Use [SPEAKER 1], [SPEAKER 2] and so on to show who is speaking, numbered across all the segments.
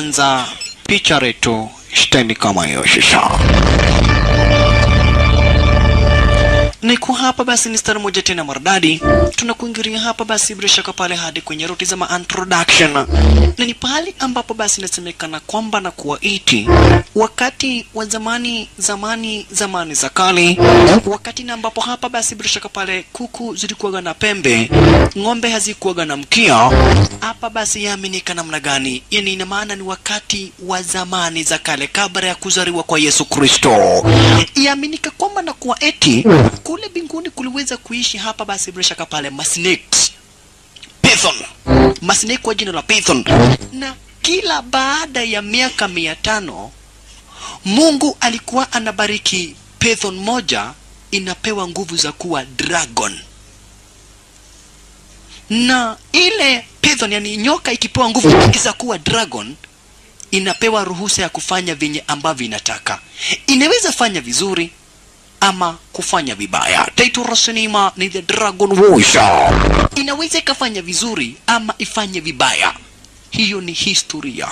[SPEAKER 1] anza picha retu shteni kama yoshisha Niko hapa basi ni star moja tena maridadi. Tunakuingiria hapa basi bila shaka pale hadi kwenye roti za introduction. Na ni pahali ambapo basi inasemekana kwamba na kuwa iti wakati wa zamani zamani zamani za kale, wakati na ambapo hapa basi bila shaka pale kuku zilikuwaga na pembe, ng'ombe hazikuwaga na mkia. Hapa basi yaaminika namna gani? Yani ina maana ni wakati wa zamani za kale kabla ya kuzaliwa kwa Yesu Kristo. Yaaminika kwamba na kuwa kule binguni kuliweza kuishi hapa basi bila shaka pale masnake python masnake kwa jina la python na kila baada ya miaka mia tano mungu alikuwa anabariki python moja inapewa nguvu za kuwa dragon. Na ile python yani nyoka ikipewa nguvu za kuwa dragon inapewa ruhusa ya kufanya vyenye ambavyo inataka. Inaweza fanya vizuri ama kufanya vibaya. Title la sinema ni The Dragon Warrior. Inaweza ikafanya vizuri ama ifanye vibaya, hiyo ni historia.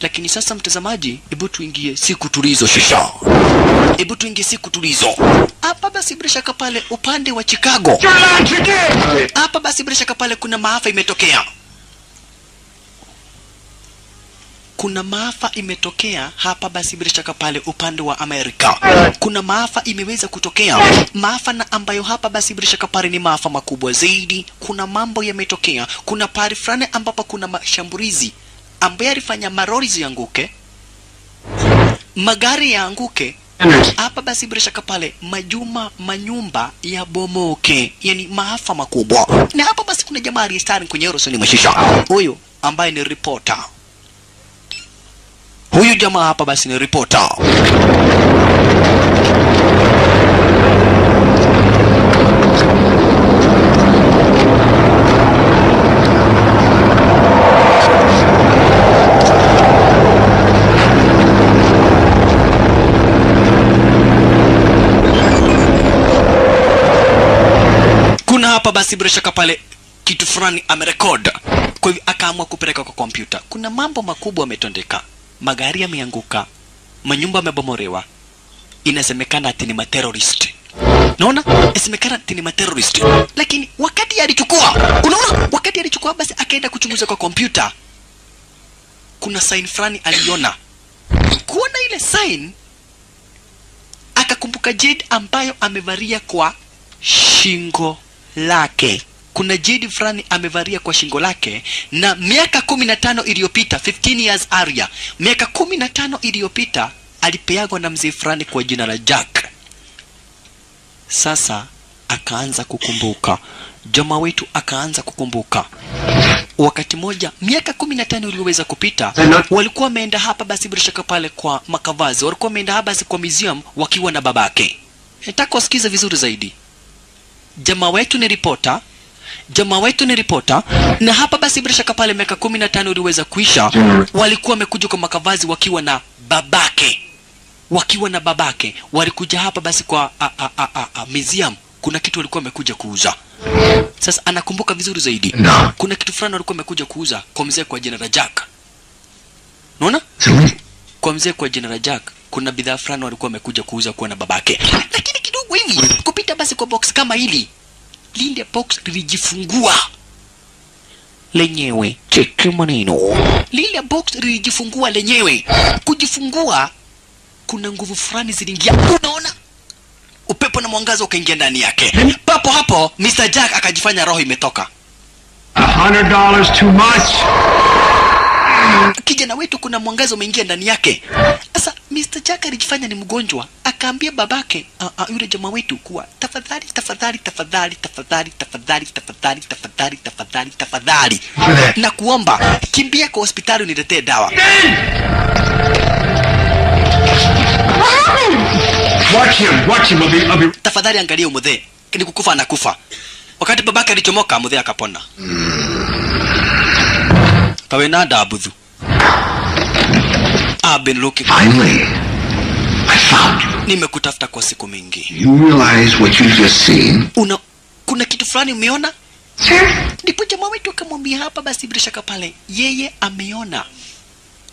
[SPEAKER 1] Lakini sasa, mtazamaji, hebu tuingie siku tulizo shisha, hebu tuingie siku tulizo hapa. Basi bila shaka pale upande wa Chicago hapa, basi bila shaka pale kuna maafa imetokea kuna maafa imetokea hapa basi bila shaka pale upande wa Amerika. Kuna maafa imeweza kutokea. Maafa na ambayo hapa basi bila shaka pale ni maafa makubwa zaidi. Kuna mambo yametokea. Kuna pale fulani ambapo kuna mashambulizi ambayo alifanya marori zianguke magari yaanguke. Hapa basi bila shaka pale majuma manyumba ya bomoke yani maafa makubwa. Na hapa basi kuna jamaa aliyestari kwenye Eurosoni mashisha huyu ambaye ni reporter huyu jamaa hapa basi ni ripota kuna hapa basi bila shaka pale kitu fulani amerekod kwa hivyo akaamua kupeleka kwa kompyuta kuna mambo makubwa yametondeka magari yameanguka, manyumba yamebomolewa, inasemekana ati ni materrorist. Naona? Inasemekana ati ni materrorist, lakini wakati alichukua, unaona, wakati alichukua basi akaenda kuchunguza kwa kompyuta, kuna sign fulani aliona. Kuona ile sign, akakumbuka jade ambayo amevalia kwa shingo lake kuna jidi fulani amevalia kwa shingo lake na miaka kumi na tano iliyopita 15 years area miaka kumi na tano iliyopita alipeagwa na mzee fulani kwa jina la jack. Sasa akaanza kukumbuka. Jamaa wetu akaanza kukumbuka. Wakati moja miaka kumi na tano iliyoweza kupita walikuwa wameenda hapa basi bila shaka pale kwa makavazi. Walikuwa wameenda hapa basi kwa museum wakiwa na babake. Nataka wasikize vizuri zaidi. Jamaa wetu ni ripota jamaa wetu ni ripota na hapa basi bila shaka pale miaka kumi na tano iliweza kuisha walikuwa wamekuja kwa makavazi wakiwa na babake. Wakiwa na babake. Walikuja hapa basi kwa a, a, a, a, a, museum. Kuna kitu walikuwa wamekuja kuuza. Sasa anakumbuka vizuri zaidi.
[SPEAKER 2] No.
[SPEAKER 1] kuna kitu fulani walikuwa wamekuja kuuza kwa mzee kwa jina la jack. Unaona? Kwa mzee kwa jina la jack kuna bidhaa fulani walikuwa wamekuja kuuza kuwa na babake. Lakini kidogo hivi kupita basi kwa box kama hili lile box lilijifungua. Lenyewe cheki maneno. Lile box lilijifungua lenyewe. Kujifungua kuna nguvu fulani ziliingia. Unaona? Upepo na mwangaza ukaingia ndani yake. Papo hapo mr jack akajifanya roho imetoka.
[SPEAKER 2] A hundred dollars too much.
[SPEAKER 1] Kijana wetu kuna mwangaza umeingia ndani yake sasa mr jack alijifanya ni mgonjwa akaambia babake uh, uh, yule jamaa wetu kuwa tafadhali tafadhali tafadhali tafadhali tafadhali tafadhali tafadhali tafadhali tafadhali na kuomba kimbia kwa hospitali uniletee dawa
[SPEAKER 2] Watch him. Watch him. I'll be. I'll be.
[SPEAKER 1] tafadhali angalia umudhee ni kukufa anakufa wakati babake alichomoka mudhee akapona kawe na dabudhu I've been looking
[SPEAKER 3] Finally, I found you.
[SPEAKER 1] nimekutafuta kwa siku mingi.
[SPEAKER 3] You realize what you've just seen?
[SPEAKER 1] una kuna kitu fulani umeona?
[SPEAKER 3] Sir?
[SPEAKER 1] ndipo jamaa wetu akamwambia hapa basi bila shaka pale yeye ameona.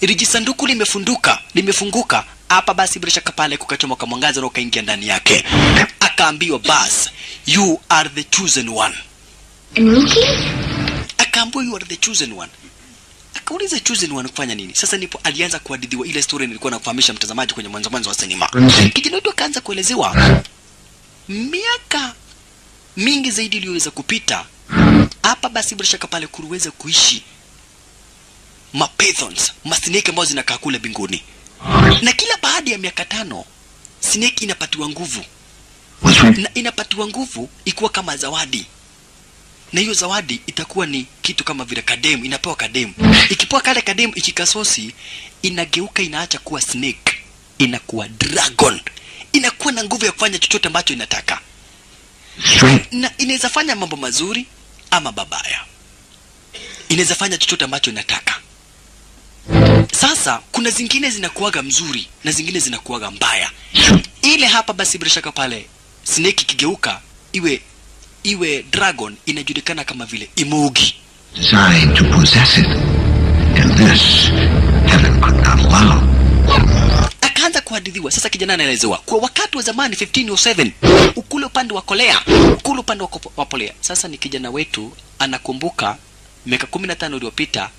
[SPEAKER 1] Lijisanduku limefunduka limefunguka. Hapa basi bila shaka pale kukachomoka mwangaza na ukaingia ndani yake. Akaambiwa bas you are the chosen one. Akaambiwa you are the chosen one akauliza Chuzi ni kufanya nini? Sasa nipo alianza kuadidhiwa ile story nilikuwa nakufahamisha mtazamaji kwenye mwanzo mwanzo wa sinema kijana wetu akaanza kuelezewa. Miaka mingi zaidi iliyoweza kupita hapa basi bila shaka pale kuliweza kuishi mapythons masnake ambazo zinakaa kule binguni na kila baada ya miaka tano snake inapatiwa nguvu. Na inapatiwa nguvu ikiwa kama zawadi na hiyo zawadi itakuwa ni kitu kama vile kademu inapewa kademu. Ikipewa kale kademu ikikasosi inageuka inaacha kuwa snake. Inakuwa dragon. Inakuwa na nguvu ya kufanya chochote ambacho inataka. Na inaweza fanya mambo mazuri ama babaya inaweza fanya chochote ambacho inataka. Sasa kuna zingine zinakuaga mzuri na zingine zinakuaga mbaya. Ile hapa basi bila shaka pale snake ikigeuka iwe iwe dragon inajulikana kama vile imugi
[SPEAKER 3] designed to possess it. And this, heaven could not allow.
[SPEAKER 1] akaanza kuhadithiwa sasa kijana anaelezewa kwa wakati wa zamani 1507 ukule upande wa kolea ukule upande wa, wa polea sasa ni kijana wetu anakumbuka miaka 15 iliyopita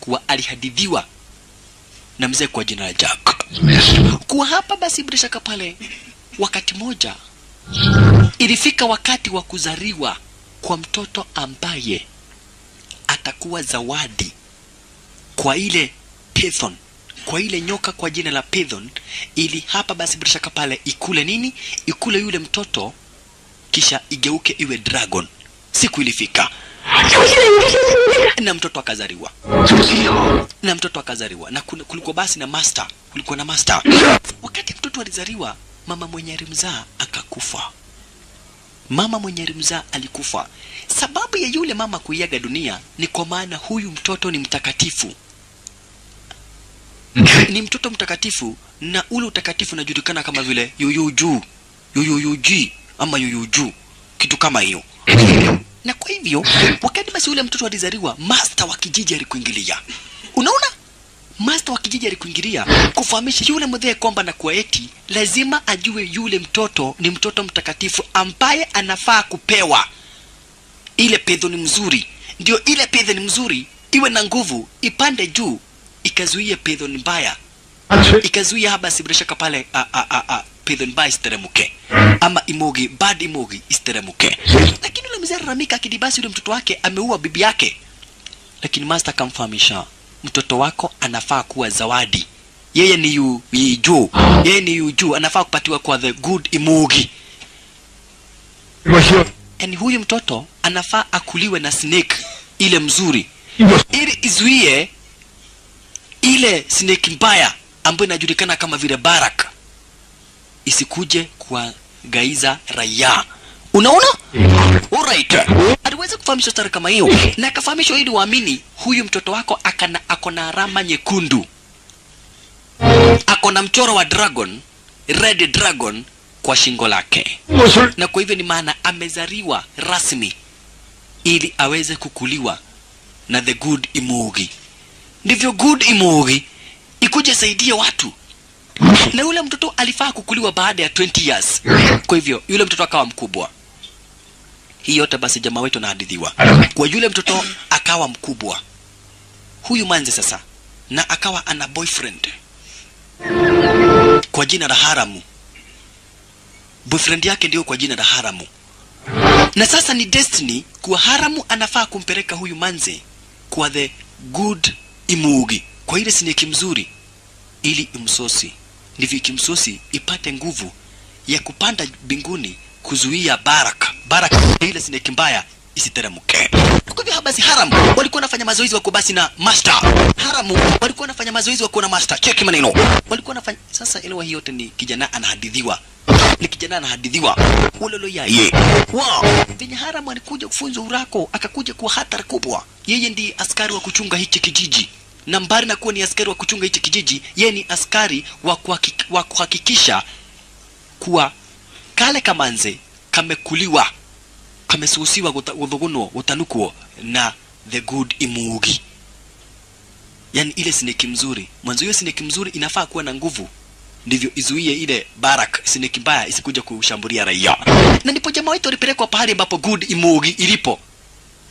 [SPEAKER 1] kuwa alihadithiwa na mzee kwa jina la jack kuwa hapa basi bila shaka pale wakati moja ilifika wakati wa kuzariwa kwa mtoto ambaye atakuwa zawadi kwa ile python kwa ile nyoka kwa jina la python ili hapa basi bila shaka pale ikule nini? Ikule yule mtoto kisha igeuke iwe dragon. Siku ilifika. Na mtoto
[SPEAKER 3] akazariwa
[SPEAKER 1] na mtoto akazariwa na kulikuwa basi na master. Kulikuwa na master. Wakati mtoto alizaliwa mama mwenye alimzaa akakufa. Mama mwenye alimzaa alikufa. Sababu ya yule mama kuiaga dunia ni kwa maana huyu mtoto ni mtakatifu. Ni mtoto mtakatifu na ule utakatifu unajulikana kama vile yuyuju yuyuyuji ama yuyuju kitu kama hiyo. Na kwa hivyo wakati basi yule mtoto alizaliwa master wa kijiji alikuingilia. Unaona master wa kijiji alikuingilia kufahamisha yule mzee kwamba na kuwa eti lazima ajue yule mtoto ni mtoto mtakatifu ambaye anafaa kupewa. Ile pedho ni mzuri. Ndio ile pedho ni mzuri iwe na nguvu ipande juu ikazuia pedho ni mbaya. Ikazuia haba sibreshaka shaka pale a, a, a, a, pedho ni mbaya isiteremke ama imogi bad imogi isiteremke lakini yule mzee alalamika akidibasi yule mtoto wake ameua bibi yake. Lakini master akamfahamisha mtoto wako anafaa kuwa zawadi. Yeye ni yu, yeye ni yu juu. Anafaa kupatiwa kwa the good imugi. Yani huyu mtoto anafaa akuliwe na snake ile mzuri. Ili izuie ile snake mbaya ambayo inajulikana kama vile barak isikuje kuwagaiza raia unaona? Alright. Aliweza kufahamishwa stari kama hiyo. Na akafahamishwa ili waamini huyu mtoto wako akana ako na alama nyekundu. Ako na mchoro wa dragon red dragon kwa shingo lake. Na kwa hivyo ni maana amezaliwa rasmi ili aweze kukuliwa na the good imugi ndivyo good imugi ikuje saidia watu. Na yule mtoto alifaa kukuliwa baada ya 20 years. Kwa hivyo yule mtoto akawa mkubwa hii yote basi jamaa wetu anahadithiwa kwa yule mtoto akawa mkubwa. Huyu manze sasa na akawa ana boyfriend. Kwa jina la haramu. Boyfriend yake ndio kwa jina la haramu. Na sasa ni destiny kuwa haramu anafaa kumpeleka huyu manze kwa the good imugi kwa ile sineki mzuri ili imsosi. Ndivyo ikimsosi ipate nguvu ya kupanda mbinguni kuzuia baraka. Baraka ile snake mbaya isiteremke. Kwa hivyo basi haramu. Walikuwa wanafanya mazoezi wako basi na master. Haramu. Walikuwa wanafanya mazoezi wako na master. Cheki maneno. Walikuwa wanafanya sasa elewa hii yote ni kijana anahadithiwa. Ni kijana anahadithiwa. Ulolo yaye wow venye haramu alikuja kufunza urako akakuja kuwa hatari kubwa. Yeye ndiye askari wa kuchunga hichi kijiji. Na mbali na kuwa ni askari wa kuchunga hichi kijiji yeye ni askari wa kuhakikisha kuwa kale kamanze kamekuliwa kamesuhusiwa guta- guthugunwo gutanukuo na the good imugi yani ile sineki mzuri mwanzo hiyo sineki mzuri inafaa kuwa na nguvu ndivyo izuie ile barak sineki mbaya isikuja kushambulia raia. Na ndipo jamaa wetu walipelekwa pahali ambapo good imugi ilipo.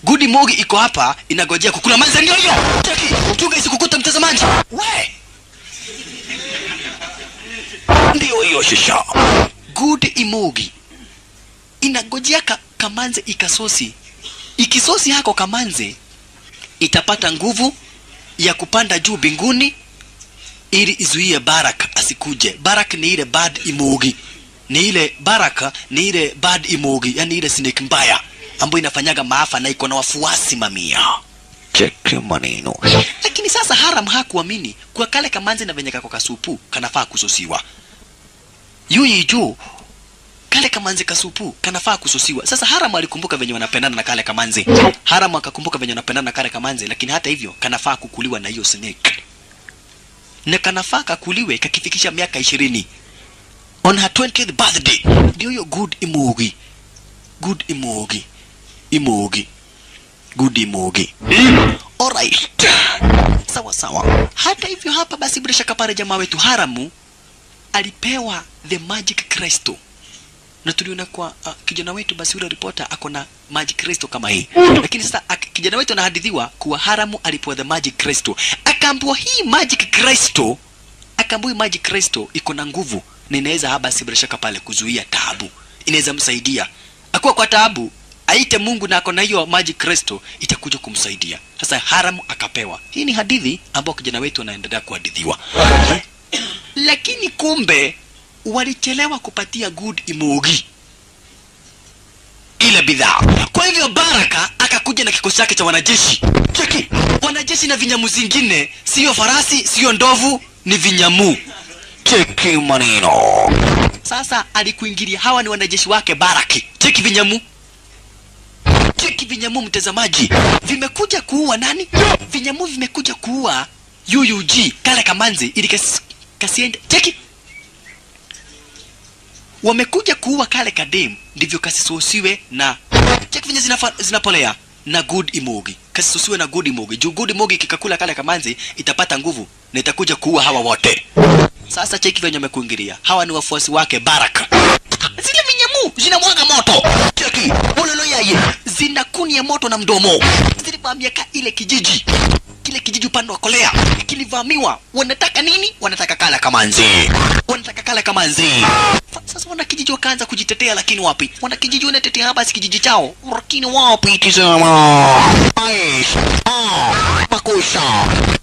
[SPEAKER 1] Good imugi iko hapa inagojea kukula manza ndio hiyo. Cheki isikukuta mtazamaji. We! Ndio hiyo shisha good imogi inagojea ka, kamanze ikasosi. Ikisosi hako kamanze itapata nguvu ya kupanda juu binguni ili izuie barak asikuje. Barak ni ile bad imogi ni ile baraka ni ile bad imogi yani ile snake mbaya ambayo inafanyaga maafa na iko na wafuasi mamia. Cheki maneno. Lakini sasa haram hakuamini kwa kale kamanze na venye kako kasupu kanafaa kusosiwa yuyi juu. Kale kamanzi kasupu kanafaa kusosiwa sasa haram alikumbuka venye wanapendana na kale kamanzi. Haram akakumbuka venye wanapendana na kale kamanzi lakini hata hivyo kanafaa kukuliwa na hiyo snake. Na kanafaa kakuliwe kakifikisha miaka ishirini. On her 20th birthday. Ndio hiyo good imogi good imogi imogi good imogi alright sawa sawa. Hata hivyo hapa basi bila shaka pale jamaa wetu haramu alipewa the magic crystal na tuliona kwa uh, kijana wetu basi yule reporter ako na magic crystal kama hii. Lakini sasa uh, kijana wetu anahadithiwa kuwa haramu alipewa the magic crystal akaambiwa hii magic crystal akaambiwa hii magic crystal iko na nguvu. Na inaweza haba bila shaka pale kuzuia taabu. Inaweza msaidia. Akuwa kwa taabu aite mungu na ako na hiyo magic crystal itakuja kumsaidia. Sasa haramu akapewa. Hii ni hadithi ambayo kijana wetu anaendelea kuhadithiwa lakini kumbe walichelewa kupatia good imogi ile bidhaa. Kwa hivyo baraka akakuja na kikosi chake cha wanajeshi. Cheki wanajeshi na vinyamu zingine siyo farasi siyo ndovu ni vinyamu. Cheki maneno. Sasa alikuingilia hawa ni wanajeshi wake baraki. Cheki vinyamu. Cheki vinyamu mtazamaji. Vimekuja kuua nani? Vinyamu vimekuja kuua UUG kale kamanzi kas, kasiende. Cheki. Wamekuja kuua kale kadem ndivyo kasisosiwe na cheki venye zinapolea. Na good imogi kasisosiwe na good imogi juu good imogi kikakula kale kamanzi itapata nguvu na itakuja kuua hawa wote. Sasa cheki venye wamekuingilia. Hawa ni wafuasi wake baraka. Zile minyamu zinamwaga moto. Cheki. Ulolo yaye zinakunia moto na mdomo. Zilivamia ka ile kijiji kile kijiji upande wa kolea. Kilivamiwa wanataka nini? Wanataka kala kamanzi wanataka kala kamanzi Fa- sasa wana kijiji wakaanza kujitetea lakini wapi? Wana kijiji wanatetea haba si kijiji chao. Lakini wapi tizama. Ah, makusha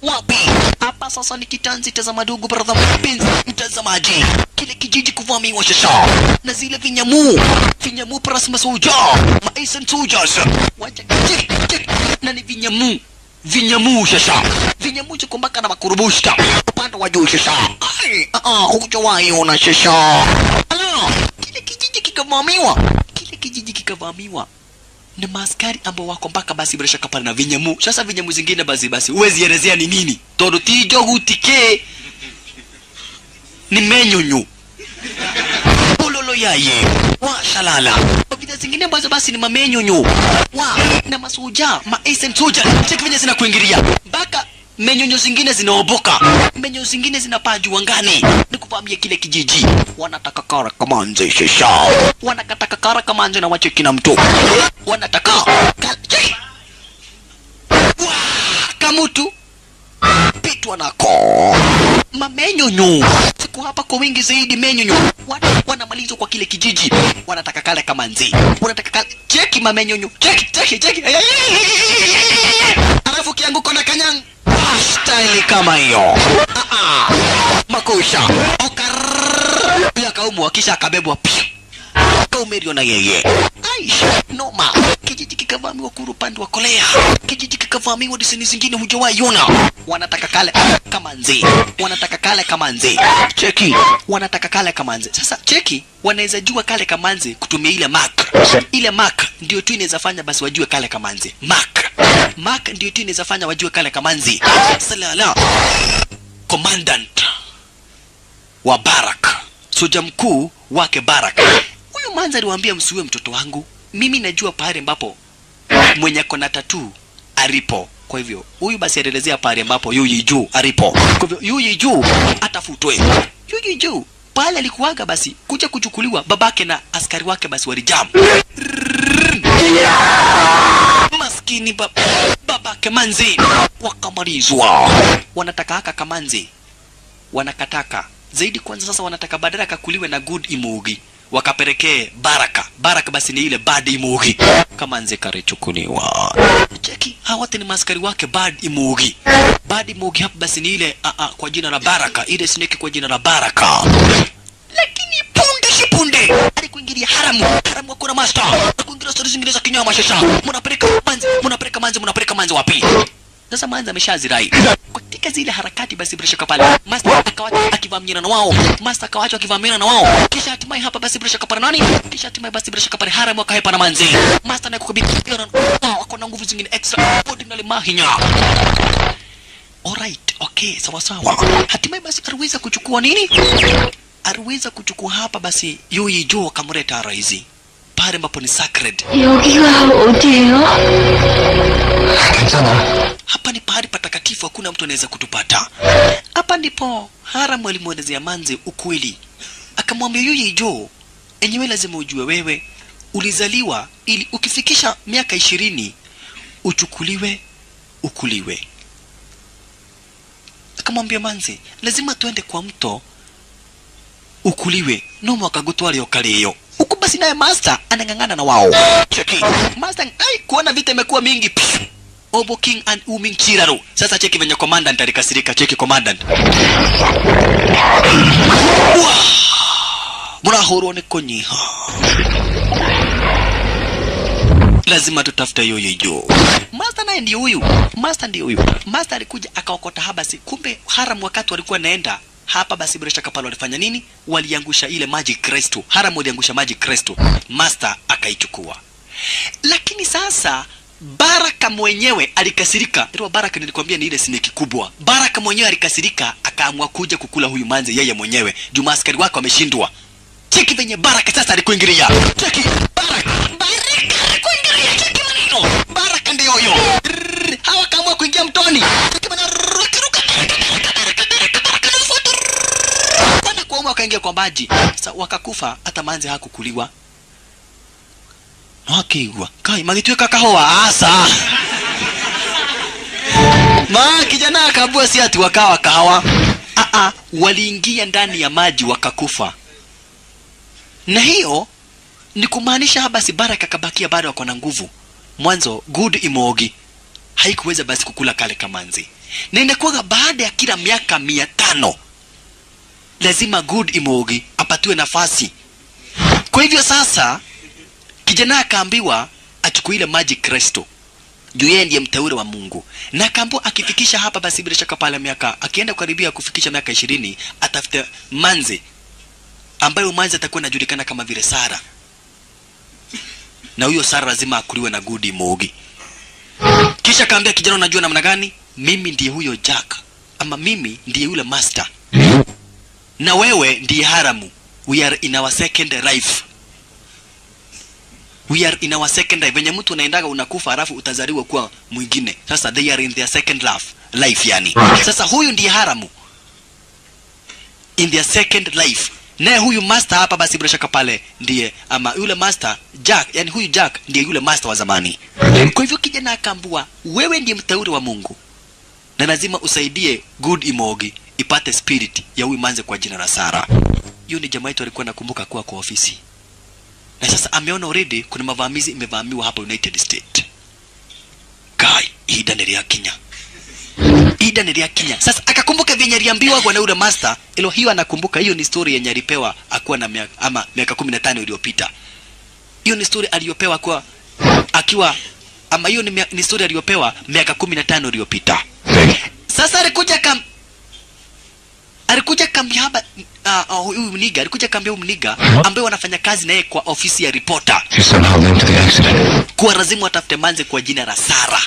[SPEAKER 1] wapi? Hapa sasa ni kitanzi tazama ndugu brother mpenzi mtazamaji. Kile kijiji kuvamiwa shasha na zile vinyamu. Vinyamu prasma suja maisen soldiers. Wacha na ni vinyamu vinyamu sa vinyamu kumbaka na makurubushta upande wa juu shesha ah ah hujawahi ona shasha ala kile kijiji kikavamiwa. Kile kijiji kikavamiwa. Na maaskari ambao wako mpaka basi bila shaka pale na vinyamu. Sasa vinyamu zingine basi basi huwezi elezea ni nini. Tondu tijo njogu ti kĩ ni menyonyo ulolo yaye wa shalala bidhaa zingine ambazo basi ni mamenyunyu. Wa na masuja ma ascent soldier. Cheki venye zina kuingilia mpaka menyonyo zingine zinaoboka. Menyo zingine zinapaa juu angani ni kuvamia kile kijiji. Wanataka kara kama nje shesha. Wanakataka kara kama nje na wache kina mtu. Wanataka Ka- Wa, kamutu. Pitwa nako. Mamenyonyo siku hapa kwa wingi zaidi menyonyo Wana- wanamalizwa kwa kile kijiji. Wanataka kale kama nzi, wanataka kale cheki mamenyonyo cheki cheki cheki. Alafu kianguko na kanyang. Style kama hiyo. Ah, ah. makusha. Okar. yakaumwa kisha akabebwa. Pia kaumerio na yeye. Aisha noma. Kijiji kikavamiwa kuru upande wa kolea. Kijiji kikavamiwa disini zingine hujawahi ona. Wanataka kale kama nzi. Wanataka kale kama nzi. Cheki wanataka kale kama nzi. Sasa cheki wanaweza jua kale kama nzi kutumia ile mark. Ile mark ndio tu inaweza fanya basi wajue kale kama nzi. Mark. Mark ndio tu inaweza fanya wajue kale kama nzi. Salala. Commandant wa barak. Soja mkuu wake barak manza aliwaambia msiue mtoto wangu. Mimi najua pahali ambapo mwenye kona tatu alipo. Kwa hivyo huyu basi alielezea pale ambapo yuyi juu alipo. Kwa hivyo yuyi juu atafutwe. Yuyi juu pale alikuwaga basi kuja kuchukuliwa babake na askari wake basi walijam. Maskini ba babake manzi. Wakamalizwa. Wanataka haka kamanzi. Wanakataka. Zaidi kwanza sasa wanataka badala kakuliwe na good imugi wakapelekee baraka. Baraka basi ni ile bad imugi kama nze karichukuliwa cheki hawa wote ni maskari wake bad imugi bad imugi hapa basi ni ile a, a, kwa jina la baraka. Ile snake kwa jina la baraka. Lakini punde si punde alikuingilia haramu. Haramu hakuna master. Kuingilia stori zingine za kinyama shasha mnapeleka manzi mnapeleka manzi mnapeleka manzi wapi sasa Manza ameshazirai. Katika zile harakati basi bila shaka pale master akawacha akivamiana na wao. Master akawacha akivamiana na wao. Kisha hatimaye hapa basi bila shaka pale nani? Kisha hatimaye basi bila shaka pale Haram akahepa na manzi master naye kukabidhi wao. Ako na nguvu zingine extra. Ordinary mahinya. Alright okay sawa sawa. Hatimaye basi aliweza kuchukua nini? Aliweza kuchukua hapa basi yuyi juu akamleta raisi pale ambapo ni sacred. Hapa ni pahali patakatifu, hakuna mtu anaweza kutupata hapa. Ndipo Haramu alimwelezea Manze ukweli, akamwambia yeye, jo enyewe, lazima ujue wewe ulizaliwa ili ukifikisha miaka ishirini uchukuliwe ukuliwe. Akamwambia Manze, lazima tuende kwa mto ukuliwe nomwakagutwaliokalio huku basi naye master anang'ang'ana na wao. Cheki. Master ai kuona vita imekuwa mingi. Psh! obo king and uming Chiraro. sasa cheki venye commandant alikasirika. Cheki commandant. Murahurwo ni kunyiha lazima tutafute yoyo juu master naye ndio huyu. Master ndio huyu. Master alikuja akaokota habasi. Kumbe haram wakati walikuwa naenda hapa basi bila shaka pale walifanya nini? Waliangusha ile maji kristo. Haram waliangusha maji kristo. Master akaichukua. Lakini sasa baraka mwenyewe alikasirika. Ndio baraka nilikwambia ni ile sineki kubwa baraka mwenyewe alikasirika akaamua kuja kukula huyu manze yeye mwenyewe. Juma askari wake wameshindwa. Cheki venye baraka sasa alikuingilia. Cheki. Baraka. Baraka alikuingilia. Cheki maneno. Baraka ndio huyo. Hawa kaamua kuingia mtoni. Cheki maneno wakaingia kwa maji. Sasa wakakufa hata manzi hakukuliwa. Wakigwa kai magituika kahoa. Asa ma kijana akabua si ati wakawa kahawa Aa, waliingia ndani ya maji wakakufa. Na hiyo ni kumaanisha basi baraka kabakia bado wako na nguvu. Mwanzo good imogi. Haikuweza basi kukula kale kamanzi. Na inakuwaga baada ya kila miaka mia tano lazima good imogi apatiwe nafasi. Kwa hivyo sasa kijana akaambiwa achukue ile maji kristo. Juu yeye ndiye mteule wa mungu. Na akaambiwa akifikisha hapa basi bila shaka pale miaka akienda kukaribia kufikisha miaka ishirini atafute manze ambayo manze atakuwa anajulikana kama vile sara. Na huyo sara lazima akuliwe na good Imogi. kisha kaambia kijana unajua namna gani? Mimi ndiye huyo jack ama mimi ndiye yule master na wewe ndiye haramu. We are in our second life. We are in our second life. Venye mtu unaendaga unakufa halafu utazaliwa kuwa mwingine. Sasa they are in their second life life yani. Sasa huyu ndiye haramu. In their second life. Naye huyu master hapa basi bila shaka pale ndiye ama yule master jack yani huyu jack ndiye yule master wa zamani. Kwa hivyo kijana akaambua wewe ndiye mteule wa mungu. Na lazima usaidie good imogi ipate spirit ya huyu manze kwa jina la sara. Hiyo ni jamaa yetu alikuwa nakumbuka kuwa kwa ofisi. Na sasa ameona already kuna mavamizi imevamiwa hapa united state kai ida ni ya kinya ida ni ya kinya sasa akakumbuka vyenye aliambiwa kwa na yule master ilo hiyo anakumbuka. Hiyo ni story yenye alipewa akuwa na miaka ama miaka kumi na tano iliyopita. Hiyo ni story aliyopewa kwa akiwa ama hiyo ni, ni story aliyopewa miaka kumi na tano iliyopita. Sasa alikuja alikuja huyu uh, uh, huyu mniga alikuja kambia huyu mniga ambaye wanafanya kazi naye kwa ofisi ya ripota kuwa lazima watafute manze kwa jina la Sara.